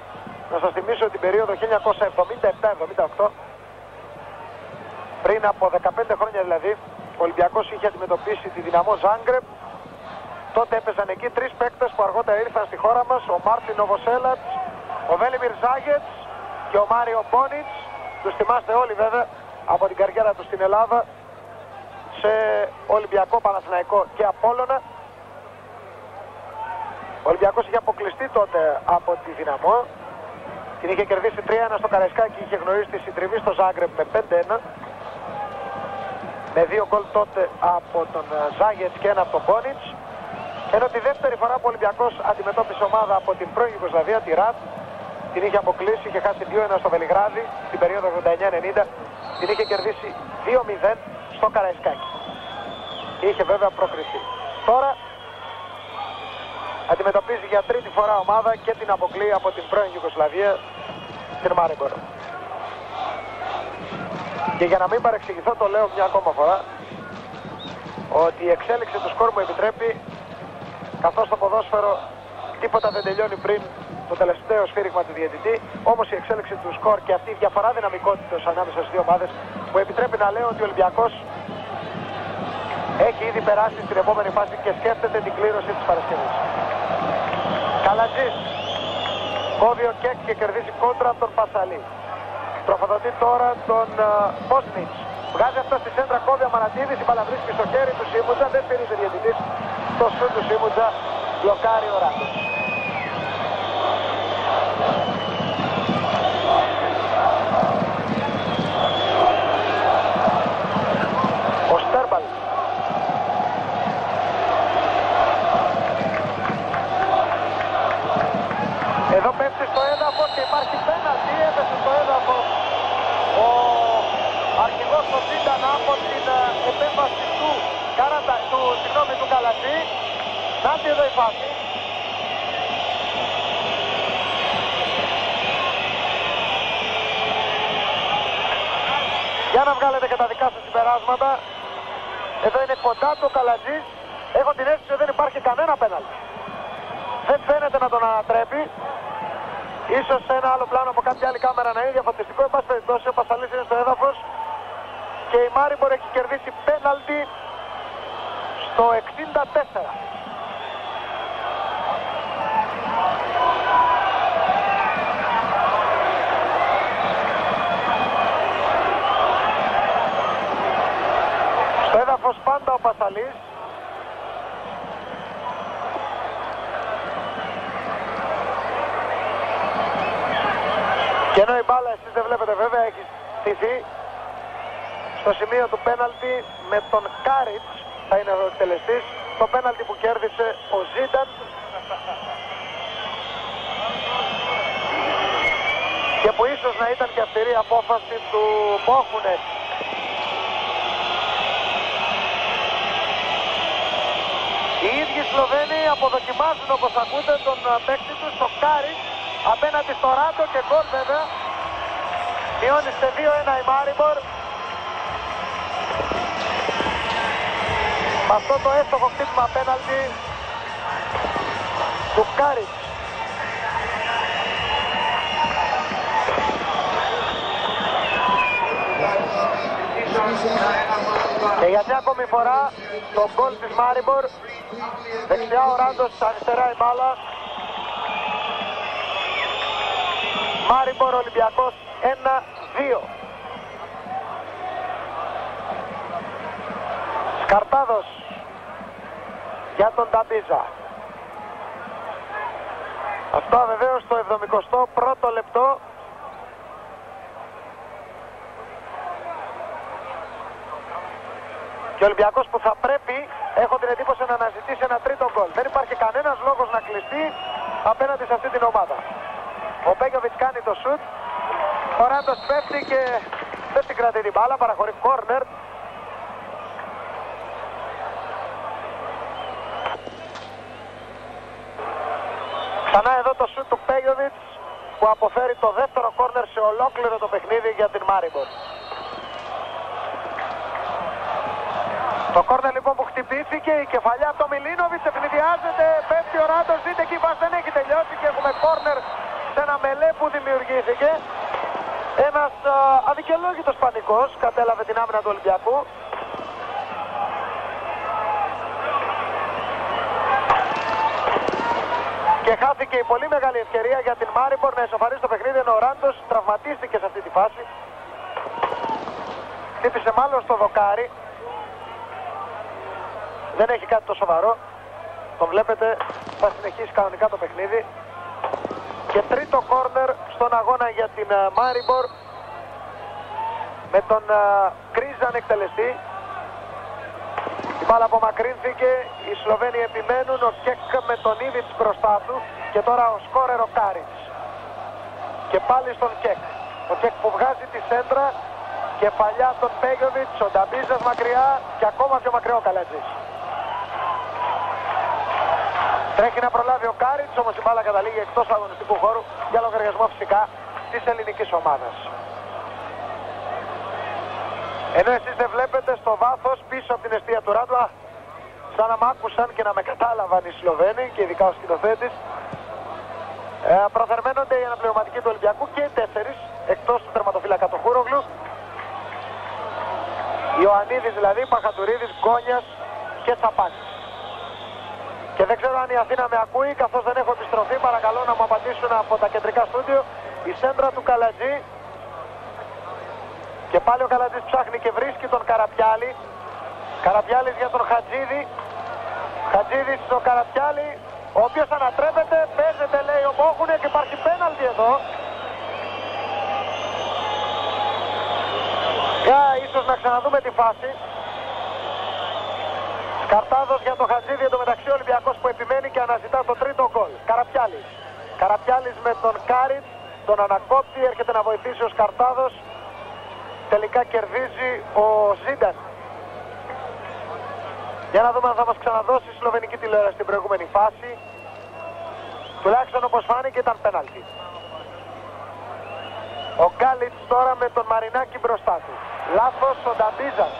να σας θυμίσω την περίοδο 1977-78, πριν από 15 χρόνια δηλαδή, ο Ολυμπιακός είχε αντιμετωπίσει τη δυναμό Ζάγκρεπ. Τότε έπαιζαν εκεί τρεις παίκτες που αργότερα ήρθαν στη χώρα μας, ο Μάρτιν Νοβοσέλατς, ο Βέλιμιρ Ζάγετς και ο Μάριο Μπόνιτς. Τους θυμάστε όλοι βέβαια από την καριέρα τους στην Ελλάδα σε Ολυμπιακό, Παναθηναϊκό και Απόλλωνα. Ο Ολυμπιακός είχε αποκλειστεί τότε από τη Δυναμό. Την είχε κερδίσει 3-1 στο Καραϊσκάκι, είχε γνωρίσει τη συντριβή στο Ζάγκρεπ με 5-1. Με δύο γκολ τότε από τον ε, Ζάγετς και ένα από τον Μπόνιτς. Ενώ τη δεύτερη φορά που ο Ολυμπιακός αντιμετώπισε ομάδα από την πρώην Ιουγκοσλαβία, τη ΡΑΤ, την είχε αποκλείσει, είχε χάσει 2-1 στο Βελιγράδι την περίοδο 89-90, την είχε κερδίσει 2-0 στο Καραϊσκάκι. Και είχε βέβαια προκριθεί. Τώρα αντιμετωπίζει για τρίτη φορά ομάδα και την αποκλεί από την πρώην Ιουγκοσλαβία, την Μάρεγκορ. Και για να μην παρεξηγηθώ το λέω μια ακόμα φορά ότι η εξέλιξη του σκορ μου επιτρέπει καθώς το ποδόσφαιρο τίποτα δεν τελειώνει πριν το τελευταίο σφύριγμα του διαιτητή όμως η εξέλιξη του σκορ και αυτή η διαφορά δυναμικότητας ανάμεσα στις δύο ομάδες που επιτρέπει να λέω ότι ο Ολυμπιακός έχει ήδη περάσει στην επόμενη φάση και σκέφτεται την κλήρωση της Παρασκευής. Καλατζής κόβει ο Κέκ και κερδίζει κόντρα από τον Πασαλή. Τροφοδοτεί τώρα τον uh, Βγάζει αυτό στη σέντρα, κόβει ο Μαρατίδης, η μπαλα βρίσκει στο χέρι του Σίμουτζα, δεν στηρίζει διαιτητής. Το σου του Σίμουτζα μπλοκάρει ο Ράντος. Βγάλετε και τα δικά σας συμπεράσματα. Εδώ είναι κοντά το Καλατζής. Έχω την αίσθηση ότι δεν υπάρχει κανένα πέναλ. Δεν φαίνεται να τον ανατρέπει. Ίσως σε ένα άλλο πλάνο από κάποια άλλη κάμερα να είναι διαφωτιστικό. Εν πάση περιπτώσει ο Πασαλής είναι στο έδαφος. Και η Μάριμπορ έχει κερδίσει πέναλτι στο 64. Πάντα ο Πασαλής. Και ενώ η μπάλα εσείς δεν βλέπετε βέβαια έχει στηθεί. Στο σημείο του πέναλτι με τον Κάριτς θα είναι ο εκτελεστής. Το πέναλτι που κέρδισε ο Ζίταν και που ίσως να ήταν και αυστηρή απόφαση του Μπόχουνετ Οι ίδιοι Σλοβαίνοι αποδοκιμάζουν όπως ακούτε τον ε, παίκτη τους στο Κάρι απέναντι στο Ράντο και γκολ βέβαια. Μειώνει σε 2-1 η Μάριμπορ. Με αυτό το εύστοχο χτύπημα απέναντι του Κάρι. Και για μια ακόμη φορά το γκολ της Μάριμπορ Δεξιά ο Ράντος, αριστερά η μπάλα. Μάριμπορ Ολυμπιακός 1-2. Σκαρτάδος για τον Ταμπίζα. Αυτό βεβαίως το 71ο λεπτό Και ο Ολυμπιακός που θα πρέπει, έχω την εντύπωση να αναζητήσει ένα τρίτο γκολ. Δεν υπάρχει κανένας λόγος να κλειστεί απέναντι σε αυτή την ομάδα. Ο Μπέγκοβιτς κάνει το σουτ, ο Ράντος πέφτει και δεν την κρατεί την μπάλα, παραχωρεί κόρνερ. Ξανά εδώ το σουτ του Πέγιοβιτς που αποφέρει το δεύτερο κόρνερ σε ολόκληρο το παιχνίδι για την Μάριμπορ. Το κόρνερ λοιπόν που χτυπήθηκε, η κεφαλιά από το Μιλίνοβιτς ευνηδιάζεται, πέφτει ο Ράντος, δείτε εκεί βάση δεν έχει τελειώσει και έχουμε κόρνερ σε ένα μελέ που δημιουργήθηκε. Ένας α, αδικαιολόγητος πανικός κατέλαβε την άμυνα του Ολυμπιακού. Και χάθηκε η πολύ μεγάλη ευκαιρία για την Μάριμπορ να εσωφαρίσει το παιχνίδι ενώ ο Ράντος τραυματίστηκε σε αυτή τη φάση. Χτύπησε μάλλον στο δοκάρι. Δεν έχει κάτι το σοβαρό. Το βλέπετε, θα συνεχίσει κανονικά το παιχνίδι. Και τρίτο κόρνερ στον αγώνα για την Μάριμπορ με τον Κρίζαν εκτελεστή. Η μπάλα απομακρύνθηκε, οι Σλοβαίνοι επιμένουν, ο Κεκ με τον Ήβιτς μπροστά τους και τώρα ο σκόρερ ο Κάριτς. Και πάλι στον Κεκ. Ο Κεκ που βγάζει τη σέντρα και παλιά τον Πέγιοβιτς, ο Νταμπίζας μακριά και ακόμα πιο μακριά ο Καλατζής. Τρέχει να προλάβει ο Κάριτς, όμως η μπάλα καταλήγει εκτός αγωνιστικού χώρου για λογαριασμό φυσικά της ελληνικής ομάδας. Ενώ εσείς δεν βλέπετε στο βάθος πίσω από την αιστεία του Ράντου, σαν να μ' άκουσαν και να με κατάλαβαν οι Σλοβαίνοι και ειδικά ο σκηνοθέτης, ε, προθερμαίνονται οι αναπληρωματικοί του Ολυμπιακού και οι τέσσερις, εκτός του τερματοφύλακα του Χούρογλου. Ιωαννίδης δηλαδή, Παχατουρίδης, Γκόνιας και Τσαπάκης. Και δεν ξέρω αν η Αθήνα με ακούει, καθώς δεν έχω επιστροφή, παρακαλώ να μου απαντήσουν από τα κεντρικά στούντιο. Η σέντρα του Καλατζή και πάλι ο Καλατζής ψάχνει και βρίσκει τον Καραπιάλη. Καραπιάλης για τον Χατζίδη. Χατζίδης στο Καραπιάλη, ο οποίος ανατρέπεται, παίζεται λέει ο Μόχουνε και υπάρχει πέναλτι εδώ. Για ίσως να ξαναδούμε τη φάση. Σκαρτάδος για τον Χατζίδη, εν τω μεταξύ Ολυμπιακός που επιμένει και αναζητά το τρίτο γκολ. Καραπιάλης. Καραπιάλης με τον Κάριτς, τον ανακόπτη, έρχεται να βοηθήσει ο Σκαρτάδος. Τελικά κερδίζει ο Ζίνταν. Για να δούμε αν θα μας ξαναδώσει η Σλοβενική τηλεόραση στην προηγούμενη φάση. Τουλάχιστον όπως φάνηκε ήταν πέναλτι. Ο Γκάλιτς τώρα με τον Μαρινάκη μπροστά του. Λάθος ο Νταμπίζας.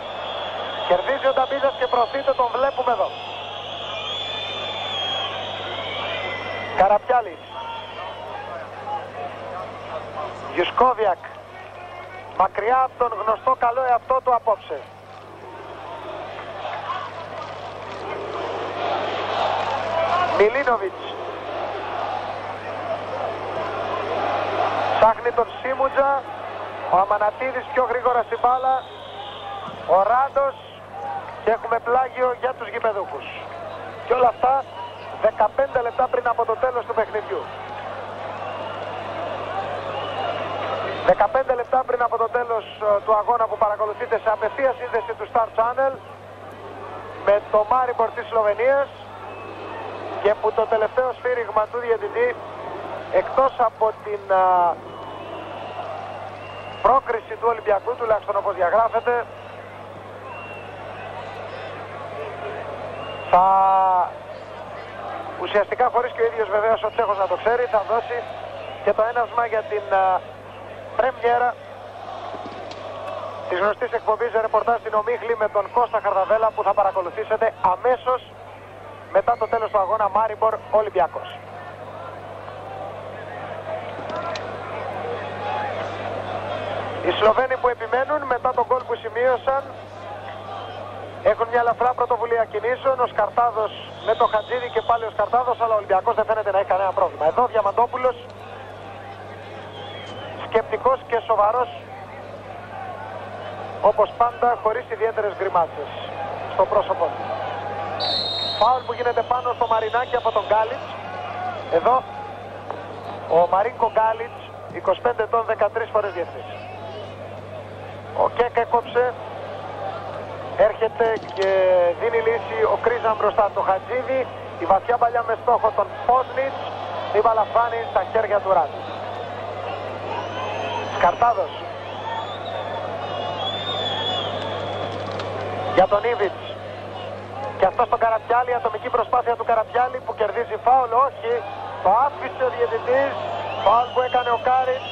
Κερδίζει ο Νταμπίζας και προωθείται, τον βλέπουμε εδώ. Καραπιάλης. Γιουσκόβιακ. Μακριά από τον γνωστό καλό εαυτό του απόψε. Μιλίνοβιτς. Ψάχνει τον Σίμουτζα. Ο Αμανατίδης πιο γρήγορα στην μπάλα. Ο Ράντος. Και έχουμε πλάγιο για τους γηπεδούχους. Και όλα αυτά 15 λεπτά πριν από το τέλος του παιχνιδιού. 15 λεπτά πριν από το τέλος ε, του αγώνα που παρακολουθείτε σε απευθεία σύνδεση του Star Channel με το Μάριμπορ της Σλοβενίας και που το τελευταίο σφύριγμα του διαιτητή εκτός από την α, πρόκριση του Ολυμπιακού τουλάχιστον όπως διαγράφεται θα ουσιαστικά χωρίς και ο ίδιος βεβαίως ο Τσέχος να το ξέρει θα δώσει και το ένασμα για την α, πρέμιέρα της γνωστής εκπομπής ρεπορτάζ στην Ομίχλη με τον Κώστα Χαρδαβέλα που θα παρακολουθήσετε αμέσως μετά το τέλος του αγώνα Μάριμπορ Ολυμπιακός. Οι Σλοβαίνοι που επιμένουν μετά τον γκολ που σημείωσαν έχουν μια ελαφρά πρωτοβουλία κινήσεων. Ο Σκαρτάδος με το Χατζίδη και πάλι ο Σκαρτάδος, αλλά ο Ολυμπιακός δεν φαίνεται να έχει κανένα πρόβλημα. Εδώ ο Διαμαντόπουλος σκεπτικός και σοβαρός όπως πάντα χωρίς ιδιαίτερες γκριμάτσες στο πρόσωπό του. Φάουλ που γίνεται πάνω στο Μαρινάκι από τον Γκάλιτς. Εδώ ο Μαρίνκο Γκάλιτς, 25 ετών, 13 φορές διεθνής. Ο Κέκ έκοψε έρχεται και δίνει λύση ο Κρίζαν μπροστά του Χατζίδη. Η βαθιά παλιά με στόχο τον Πόσνιτς. Η μπάλα φτάνει στα χέρια του Ράτ. Σκαρτάδος. Για τον Ήβιτς. Και αυτό στον Καραπιάλη, ατομική προσπάθεια του Καραπιάλη που κερδίζει φάουλ. Όχι, το άφησε ο διαιτητής. Φάουλ που έκανε ο Κάριτς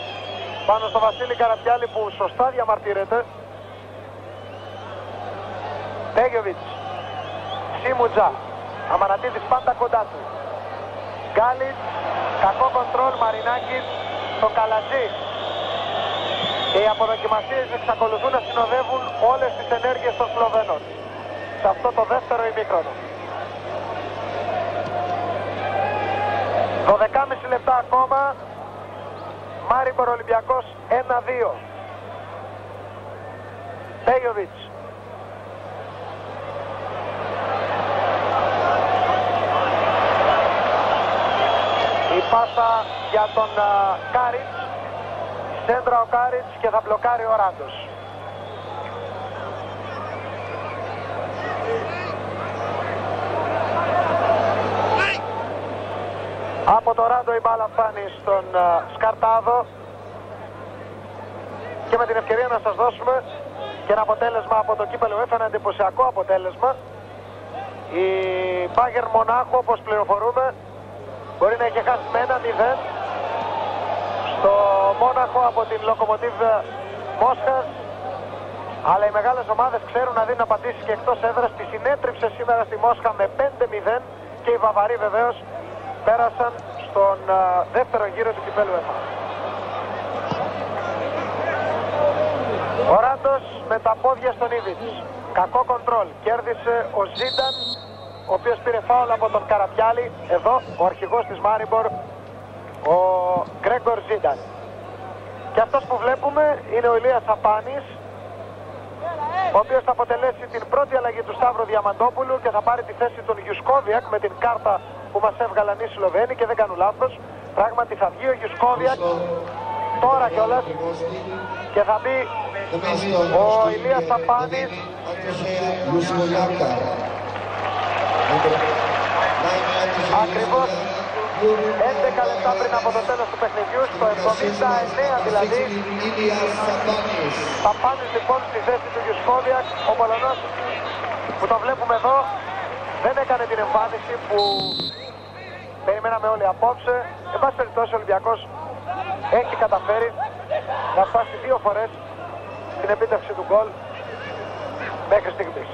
πάνω στο Βασίλη Καραπιάλη που σωστά διαμαρτύρεται. Τέγιοβιτς, Σίμουτζα, Αμανατίδης πάντα κοντά του. Γκάλιτς, κακό κοντρόλ, Μαρινάκης, το Καλατζή. Και οι αποδοκιμασίες εξακολουθούν να συνοδεύουν όλες τις ενέργειες των Σλοβαίνων. Σε αυτό το δεύτερο ημίχρονο. 12,5 λεπτά ακόμα. Μάριμπορ Ολυμπιακός 1-2. Πέγιοβιτς. Η πάσα για τον uh, Κάριτς. Σέντρα ο Κάριτς και θα μπλοκάρει ο Ράντος. Από το Ράντο η μπάλα φτάνει στον uh, Σκαρτάδο και με την ευκαιρία να σας δώσουμε και ένα αποτέλεσμα από το κύπελο F, ένα εντυπωσιακό αποτέλεσμα. Η Μπάγκερ Μονάχου όπως πληροφορούμε μπορεί να έχει χάσει με ένα 0 στο Μόναχο από την Λοκομοτίβ Μόσχας αλλά οι μεγάλες ομάδες ξέρουν να δίνουν απαντήσεις και εκτός έδρας τη συνέτριψε σήμερα στη Μόσχα με 5-0 και οι Βαβαροί βεβαίως πέρασαν στον uh, δεύτερο γύρο του κυπέλου ΕΦΑ. Ο Ράντος με τα πόδια στον Ήβιτς. Κακό κοντρόλ. Κέρδισε ο Ζίταν, ο οποίος πήρε φάουλ από τον Καραπιάλη. Εδώ ο αρχηγός της Μάριμπορ, ο Γκρέγκορ Ζίταν. Και αυτός που βλέπουμε είναι ο Ηλίας Απάνης, ο οποίος θα αποτελέσει την πρώτη αλλαγή του Σταύρου Διαμαντόπουλου και θα πάρει τη θέση των Γιουσκόβιακ με την κάρτα που μας έβγαλαν οι Σλοβαίνοι και δεν κάνουν λάθος. Πράγματι θα βγει ο Γιουσκόβιακ τώρα κιόλας και θα μπει ο Ηλίας Σαπάνης ακριβώς 11 λεπτά πριν από το τέλος του παιχνιδιού, στο 79 δηλαδή. Σαπάνης λοιπόν στη θέση του Γιουσκόβιακ, ο Πολωνός που το βλέπουμε εδώ δεν έκανε την εμφάνιση που περιμέναμε όλοι απόψε. Εν πάση περιπτώσει ο Ολυμπιακός έχει καταφέρει να φτάσει δύο φορές στην επίτευξη του γκολ μέχρι στιγμής.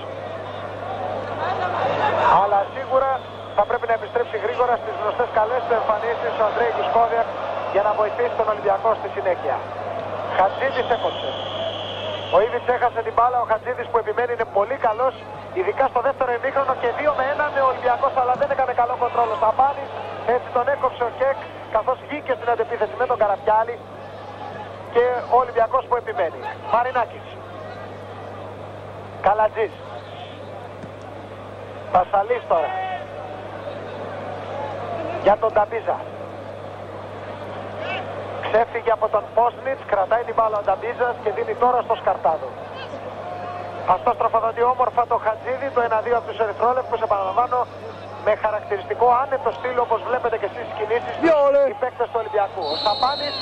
Αλλά σίγουρα θα πρέπει να επιστρέψει γρήγορα στις γνωστές καλές του εμφανίσεις ο Ανδρέη Κουσκόδιακ για να βοηθήσει τον Ολυμπιακό στη συνέχεια. Χατζίδης έκοψε. Ο Ήβιτς έχασε την μπάλα, ο Χατζίδης που επιμένει είναι πολύ καλός, ειδικά στο δεύτερο ημίχρονο και δύο με έναν ο Ολυμπιακός αλλά δεν έκανε καλό κοντρόλο. στα πάνη, έτσι τον έκοψε ο Κεκ καθώς βγήκε στην αντεπίθεση με τον Καραπιάλη και ο Ολυμπιακός που επιμένει. Μαρινάκης. Καλατζής. Πασαλής τώρα. Για τον Ταμπίζα. Ξέφυγε από τον Πόσνιτς, κρατάει την μπάλα ο Νταμπίζας και δίνει τώρα στο Σκαρτάδο. Αυτό στροφοδοτεί όμορφα το Χατζίδι, το 1-2 από τους Ερυθρόλευκους, επαναλαμβάνω, με χαρακτηριστικό άνετο στήλο όπως βλέπετε και εσείς κινήσεις οι παίκτες του Ολυμπιακού. Ο Σαπάνης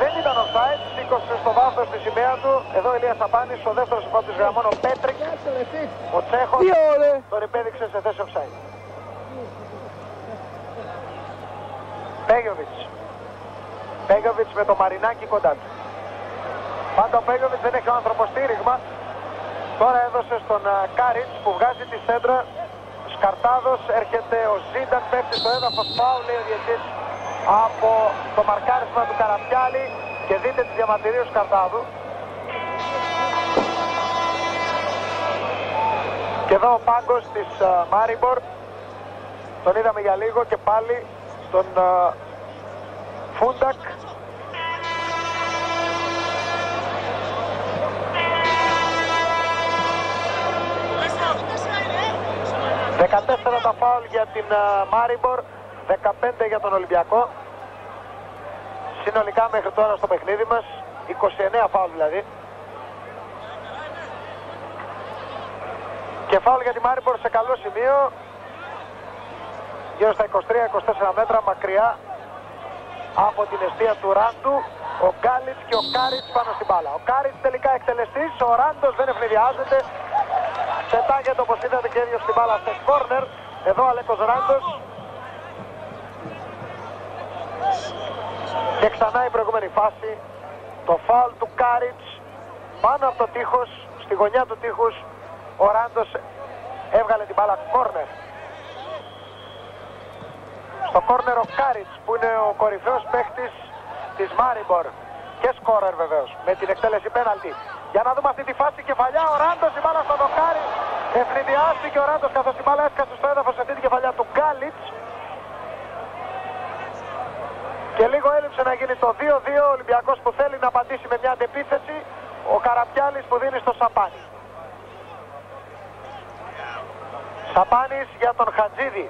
δεν ήταν offside, σήκωσε στο βάθος τη σημαία του. Εδώ ο Ηλίας Σαπάνης, ο δεύτερος υπόπτης γραμμών, ο Πέτρικ, ο Τσέχος, τον υπέδειξε σε θέση offside. Πέγιοβιτς. Πέγιοβιτς με το Μαρινάκι κοντά του. Πάντα ο Πέγιοβιτς δεν έχει ο άνθρωπος στήριγμα. Τώρα έδωσε στον Κάριτς που βγάζει τη σέντρα. Σκαρτάδος έρχεται ο Ζίνταν, πέφτει στο έδαφος, πάω λέει ο διετής από το μαρκάρισμα του Καραπιάλη και δείτε τη διαμαρτυρία του Σκαρτάδου. Και εδώ ο πάγκος της uh, Μάριμπορ, τον είδαμε για λίγο και πάλι τον uh, Φούντακ 14 τα φάουλ για την Μάριμπορ, 15 για τον Ολυμπιακό. Συνολικά μέχρι τώρα στο παιχνίδι μας, 29 φάουλ δηλαδή. Και φάουλ για τη Μάριμπορ σε καλό σημείο. Γύρω στα 23-24 μέτρα μακριά από την εστία του Ράντου. Ο Γκάλιτς και ο Κάριτς πάνω στην μπάλα. Ο Κάριτς τελικά εκτελεστής, ο Ράντος δεν αιφνιδιάζεται. Πετάγεται όπως είδατε και ο ίδιος στην μπάλα σε κόρνερ. Εδώ Αλέκος Ράντος. Και ξανά η προηγούμενη φάση. Το φάουλ του Κάριτς πάνω από το τείχος, στη γωνιά του τείχους. Ο Ράντος έβγαλε την μπάλα κόρνερ. Στο κόρνερ ο Κάριτς που είναι ο κορυφαίος παίκτης της Μάριμπορ και σκόρερ βεβαίως με την εκτέλεση πέναλτι. Για να δούμε αυτή τη φάση κεφαλιά ο Ράντος η μπάλα στο δοκάρι. Αιφνιδιάστηκε ο Ράντος καθώς η μπάλα έσκασε στο έδαφος αυτή την κεφαλιά του Γκάλιτς. Και λίγο έλειψε να γίνει το 2-2 ο Ολυμπιακός που θέλει να απαντήσει με μια αντεπίθεση. Ο Καραπιάλης που δίνει στο Σαπάνι. Σαπάνης για τον Χατζίδη.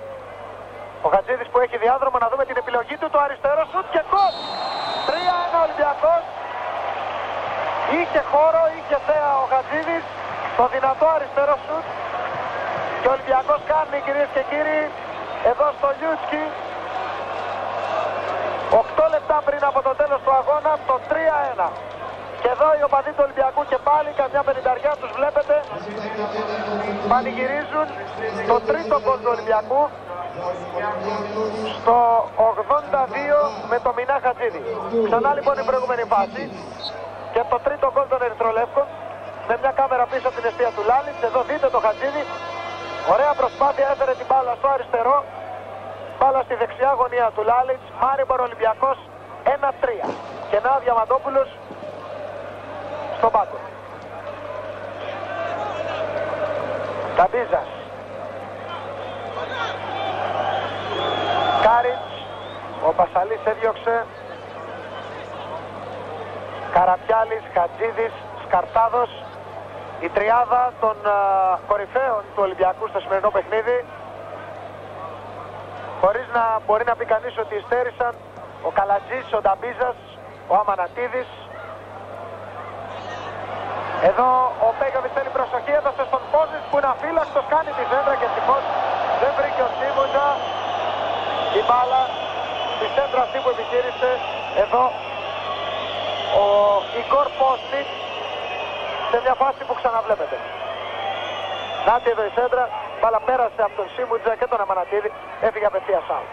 Ο Χατζίδης που έχει διάδρομο να δούμε την επιλογή του, το αριστερό σουτ και γκολ. 3-1 Ολυμπιακός. Είχε χώρο, είχε θέα ο Χατζίδης. Το δυνατό αριστερό σουτ. Και ο Ολυμπιακός κάνει κυρίες και κύριοι εδώ στο Λιούσκι 8 λεπτά πριν από το τέλος του αγώνα το 3-1. Και εδώ οι οπαδοί του Ολυμπιακού και πάλι καμιά πενηνταριά τους βλέπετε πανηγυρίζουν το τρίτο γκολ του Ολυμπιακού στο 82 με το Μινά Χατζίδη. Ξανά λοιπόν η προηγούμενη φάση και το τρίτο γκολ των Ερυθρολεύκων με μια κάμερα πίσω από την αιστεία του Λάλιτς. Εδώ δείτε το Χατζίδη. Ωραία προσπάθεια έφερε την μπάλα στο αριστερό. Μπάλα στη δεξιά γωνία του Λάλιτς. Μάριμπορ Ολυμπιακός 1-3. Και να Διαμαντόπουλος στον πάγκο. Ταμπίζας. Κάριτς. Ο Πασαλής έδιωξε. Καραπιάλης, Χατζίδης, Σκαρτάδος. Η τριάδα των α, κορυφαίων του Ολυμπιακού στο σημερινό παιχνίδι. Χωρίς να μπορεί να πει κανείς ότι υστέρησαν ο Καλατζής, ο Νταμπίζας, ο Αμανατίδης. Εδώ ο Πέγκοβιτς θέλει προσοχή, έδωσε στον Πόζης που είναι αφύλακτος, κάνει τη σέντρα και ευτυχώς δεν βρήκε ο Σίμουντζα η μπάλα στη σέντρα αυτή που επιχείρησε εδώ ο Ικόρ Πόστιτ σε μια φάση που ξαναβλέπετε. Νάτι εδώ η σέντρα, μπάλα πέρασε από τον Σίμουτζα και τον Αμανατίδη, έφυγε απευθείας out.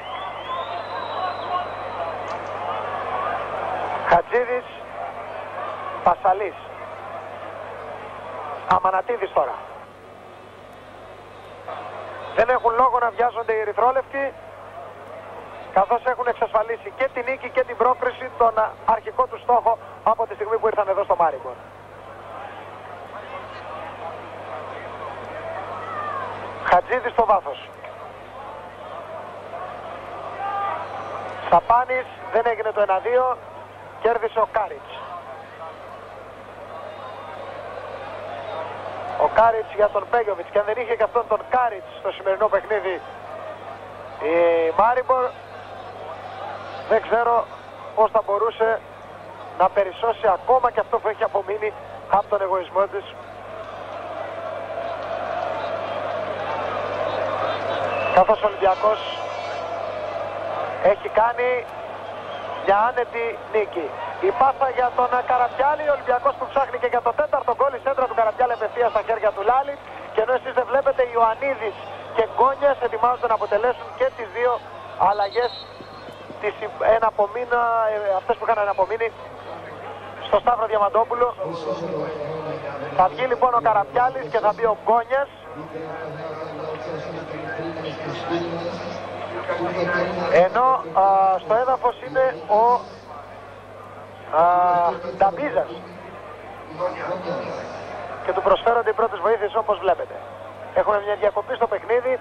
Χατζίδης, Πασαλής. Αμανατίδης τώρα. Δεν έχουν λόγο να βιάζονται οι Ερυθρόλευκοι καθώς έχουν εξασφαλίσει και την νίκη και την πρόκριση τον αρχικό τους στόχο από τη στιγμή που ήρθαν εδώ στο Μάριμπορ. Χατζίδης στο βάθος. Σαπάνης δεν έγινε το 1-2, κέρδισε ο Κάριτς. Ο Κάριτς για τον Πέγιοβιτς και αν δεν είχε και αυτόν τον Κάριτς στο σημερινό παιχνίδι η Μάριμπορ δεν ξέρω πώς θα μπορούσε να περισσώσει ακόμα και αυτό που έχει απομείνει από τον εγωισμό της. Καθώς ο Ολυμπιακός έχει κάνει μια άνετη νίκη. Η πάσα για τον Καραπιάλη, ο Ολυμπιακός που ψάχνει και για το τέταρτο γκολ, η σέντρα του Καραπιάλη απευθεία στα χέρια του Λάλη και ενώ εσείς δεν βλέπετε Ιωαννίδης και Γκόνιας ετοιμάζονται να αποτελέσουν και τις δύο αλλαγές τις, ένα απομείνα, ε, αυτές που είχαν απομείνει στο Σταύρο Διαμαντόπουλο. Θα βγει λοιπόν ο Καραπιάλης και θα μπει ο Γκόνιας. Ενώ α, στο έδαφος είναι ο α, Νταμπίζας. Και του προσφέρονται οι πρώτες βοήθειες όπως βλέπετε. Έχουμε μια διακοπή στο παιχνίδι.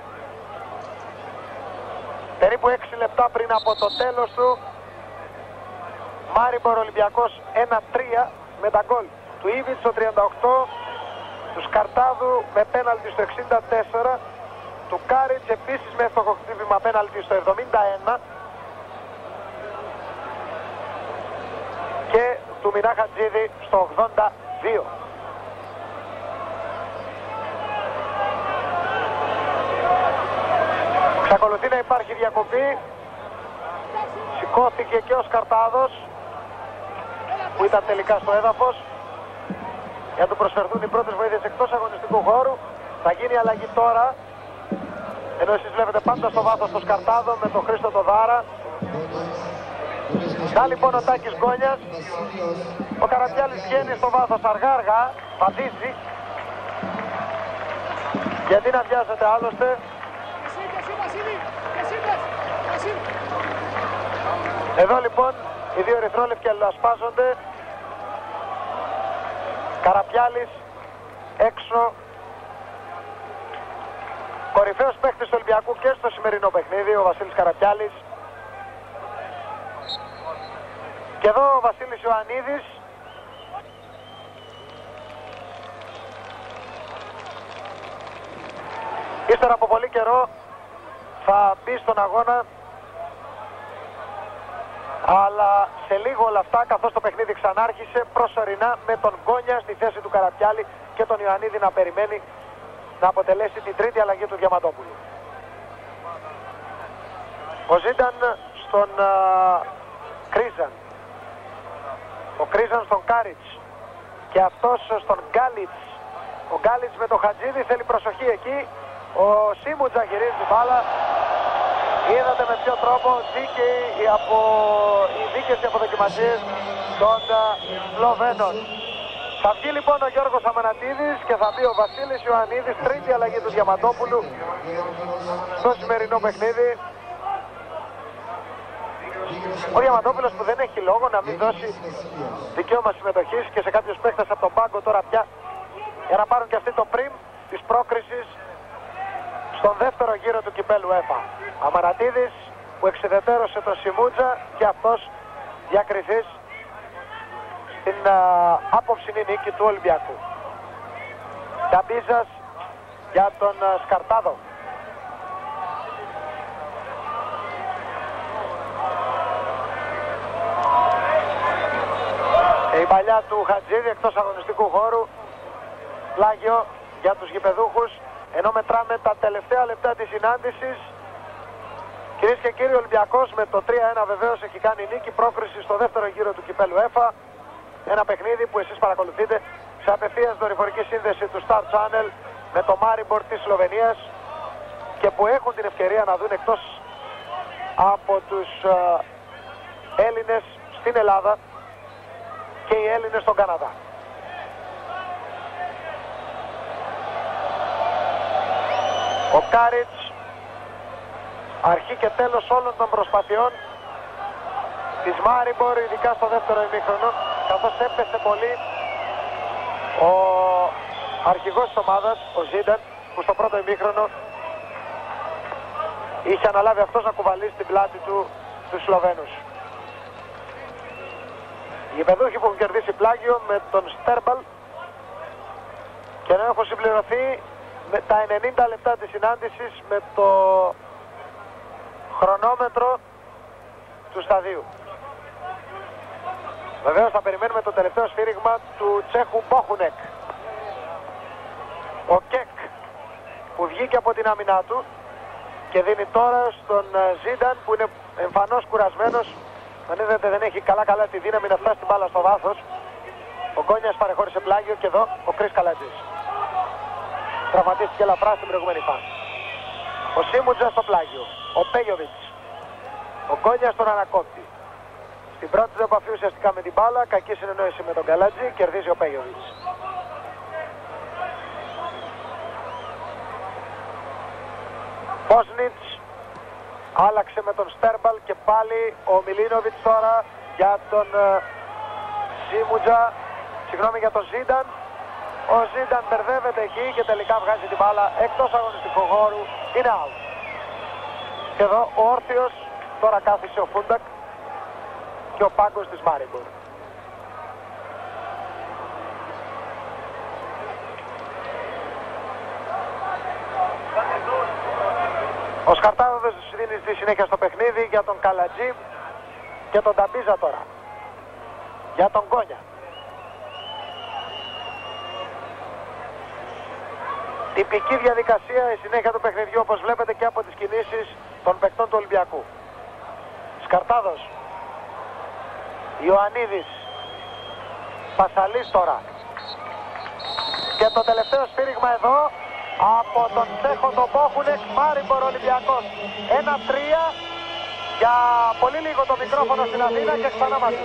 Περίπου 6 λεπτά πριν από το τέλος του Μάριμπορ Ολυμπιακός 1-3 με τα γκολ του Ήβιτς στο 38 του Σκαρτάδου με πέναλτι στο 64 του Κάριτς επίσης με φτωχοκτήβημα πέναλτι στο 71 και του Μινά Χατζίδη στο 82 Ξακολουθεί να υπάρχει διακοπή. Σηκώθηκε και ο Σκαρτάδος που ήταν τελικά στο έδαφος για να του προσφερθούν οι πρώτες βοήθειες εκτός αγωνιστικού χώρου. Θα γίνει αλλαγή τώρα ενώ εσείς βλέπετε πάντα στο βάθος το Σκαρτάδο με τον Χρήστο το Δάρα. Να λοιπόν ο Τάκης Γκόνιας. Ο Καρατιάλης βγαίνει στο βάθος αργά αργά. Πατήσει. Γιατί να βιάζεται άλλωστε. Εδώ λοιπόν οι δύο ερυθρόλευκοι αλληλασπάζονται. Καραπιάλης έξω Κορυφαίος παίκτης του Ολυμπιακού και στο σημερινό παιχνίδι, ο Βασίλης Καραπιάλης. Και εδώ ο Βασίλης Ιωαννίδης. Ύστερα από πολύ καιρό θα μπει στον αγώνα αλλά σε λίγο όλα αυτά καθώς το παιχνίδι ξανάρχισε προσωρινά με τον Γκόνια στη θέση του Καραπιάλη και τον Ιωαννίδη να περιμένει να αποτελέσει την τρίτη αλλαγή του Διαμαντόπουλου. Ο Ζήταν στον α, Κρίζαν. Ο Κρίζαν στον Κάριτς. Και αυτός στον Γκάλιτς. Ο Γκάλιτς με το Χατζίδη θέλει προσοχή εκεί. Ο Σίμουτζα γυρίζει την μπάλα. Είδατε με ποιο τρόπο δίκαιοι από οι δίκες και αποδοκιμασίες των Σλοβαίνων. Θα βγει λοιπόν ο Γιώργος Αμανατίδης και θα μπει ο Βασίλης Ιωαννίδης, τρίτη αλλαγή του Διαμαντόπουλου στο σημερινό παιχνίδι. Ο Διαμαντόπουλος που δεν έχει λόγο να μην δώσει δικαίωμα συμμετοχής και σε κάποιους παίχτες από τον πάγκο τώρα πια για να πάρουν και αυτοί το πριμ της πρόκρισης στον δεύτερο γύρο του κυπέλου ΕΠΑ. Αμανατίδης που εξεδετέρωσε τον Σιμούτζα και αυτός διακριθής την άποψινή νίκη του Ολυμπιακού. Ταμπίζας για τον Σκαρτάδο. Η παλιά του Χατζίδη εκτός αγωνιστικού χώρου. Πλάγιο για τους γηπεδούχους. Ενώ μετράμε τα τελευταία λεπτά της συνάντησης. Κυρίες και κύριοι, ο Ολυμπιακός με το 3-1 βεβαίως έχει κάνει νίκη πρόκριση στο δεύτερο γύρο του κυπέλου ΕΦΑ. Ένα παιχνίδι που εσείς παρακολουθείτε σε απευθείας δορυφορική σύνδεση του Star Channel με το Maribor της Σλοβενίας και που έχουν την ευκαιρία να δουν εκτός από τους uh, Έλληνες στην Ελλάδα και οι Έλληνες στον Καναδά. Ο Κάριτς αρχή και τέλος όλων των προσπαθειών της Μάριμπορ, ειδικά στο δεύτερο ημίχρονο, καθώς έπεσε πολύ ο αρχηγός της ομάδας, ο Ζίνταν, που στο πρώτο ημίχρονο είχε αναλάβει αυτός να κουβαλήσει την πλάτη του τους Σλοβαίνους. Οι παιδούχοι που έχουν κερδίσει πλάγιο με τον Στέρμπαλ και να έχουν συμπληρωθεί με τα 90 λεπτά της συνάντησης με το χρονόμετρο του σταδίου. Βεβαίως θα περιμένουμε το τελευταίο σφύριγμα του Τσέχου Μπόχουνεκ. Ο Κεκ που βγήκε από την άμυνά του και δίνει τώρα στον ε, Ζίνταν που είναι εμφανώς κουρασμένος. Αν είδατε δεν έχει καλά καλά τη δύναμη να φτάσει την μπάλα στο βάθος. Ο Γκόνιας παρεχώρησε πλάγιο και εδώ ο Κρίς Καλατζής. Τραυματίστηκε ελαφρά στην προηγούμενη φάση. Ο Σίμουτζας στο πλάγιο. Ο Πέγιοβιτς. Ο Γκόνιας στον ανακόπτη. Στην πρώτη του επαφή ουσιαστικά με την μπάλα, κακή συνεννόηση με τον Καλάτζη, κερδίζει ο Πέγιοβιτς. Πόσνιτς άλλαξε με τον Στέρμπαλ και πάλι ο Μιλίνοβιτς τώρα για τον uh, Σίμουτζα, συγγνώμη για τον Ζίνταν. Ο Ζίνταν μπερδεύεται εκεί και τελικά βγάζει την μπάλα εκτός αγωνιστικού χώρου, είναι out. Και εδώ ο όρθιος τώρα κάθισε ο Φούντακ και ο πάγκος της Μάριμπορ. Ο Σκαρτάδος δίνει στη συνέχεια στο παιχνίδι για τον Καλατζή και τον Ταμπίζα τώρα. Για τον Κόνια. Τυπική διαδικασία η συνέχεια του παιχνιδιού όπως βλέπετε και από τις κινήσεις των παικτών του Ολυμπιακού. Σκαρτάδος. Ιωαννίδης. Πασαλής τώρα. Και το τελευταίο σφύριγμα εδώ από τον Τσέχο τον Μπόχουνεκ Μάριμπορ Ολυμπιακός. Ένα τρία για πολύ λίγο το μικρόφωνο στην Αθήνα και ξανά μαζί.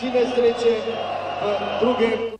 Cine strece drugie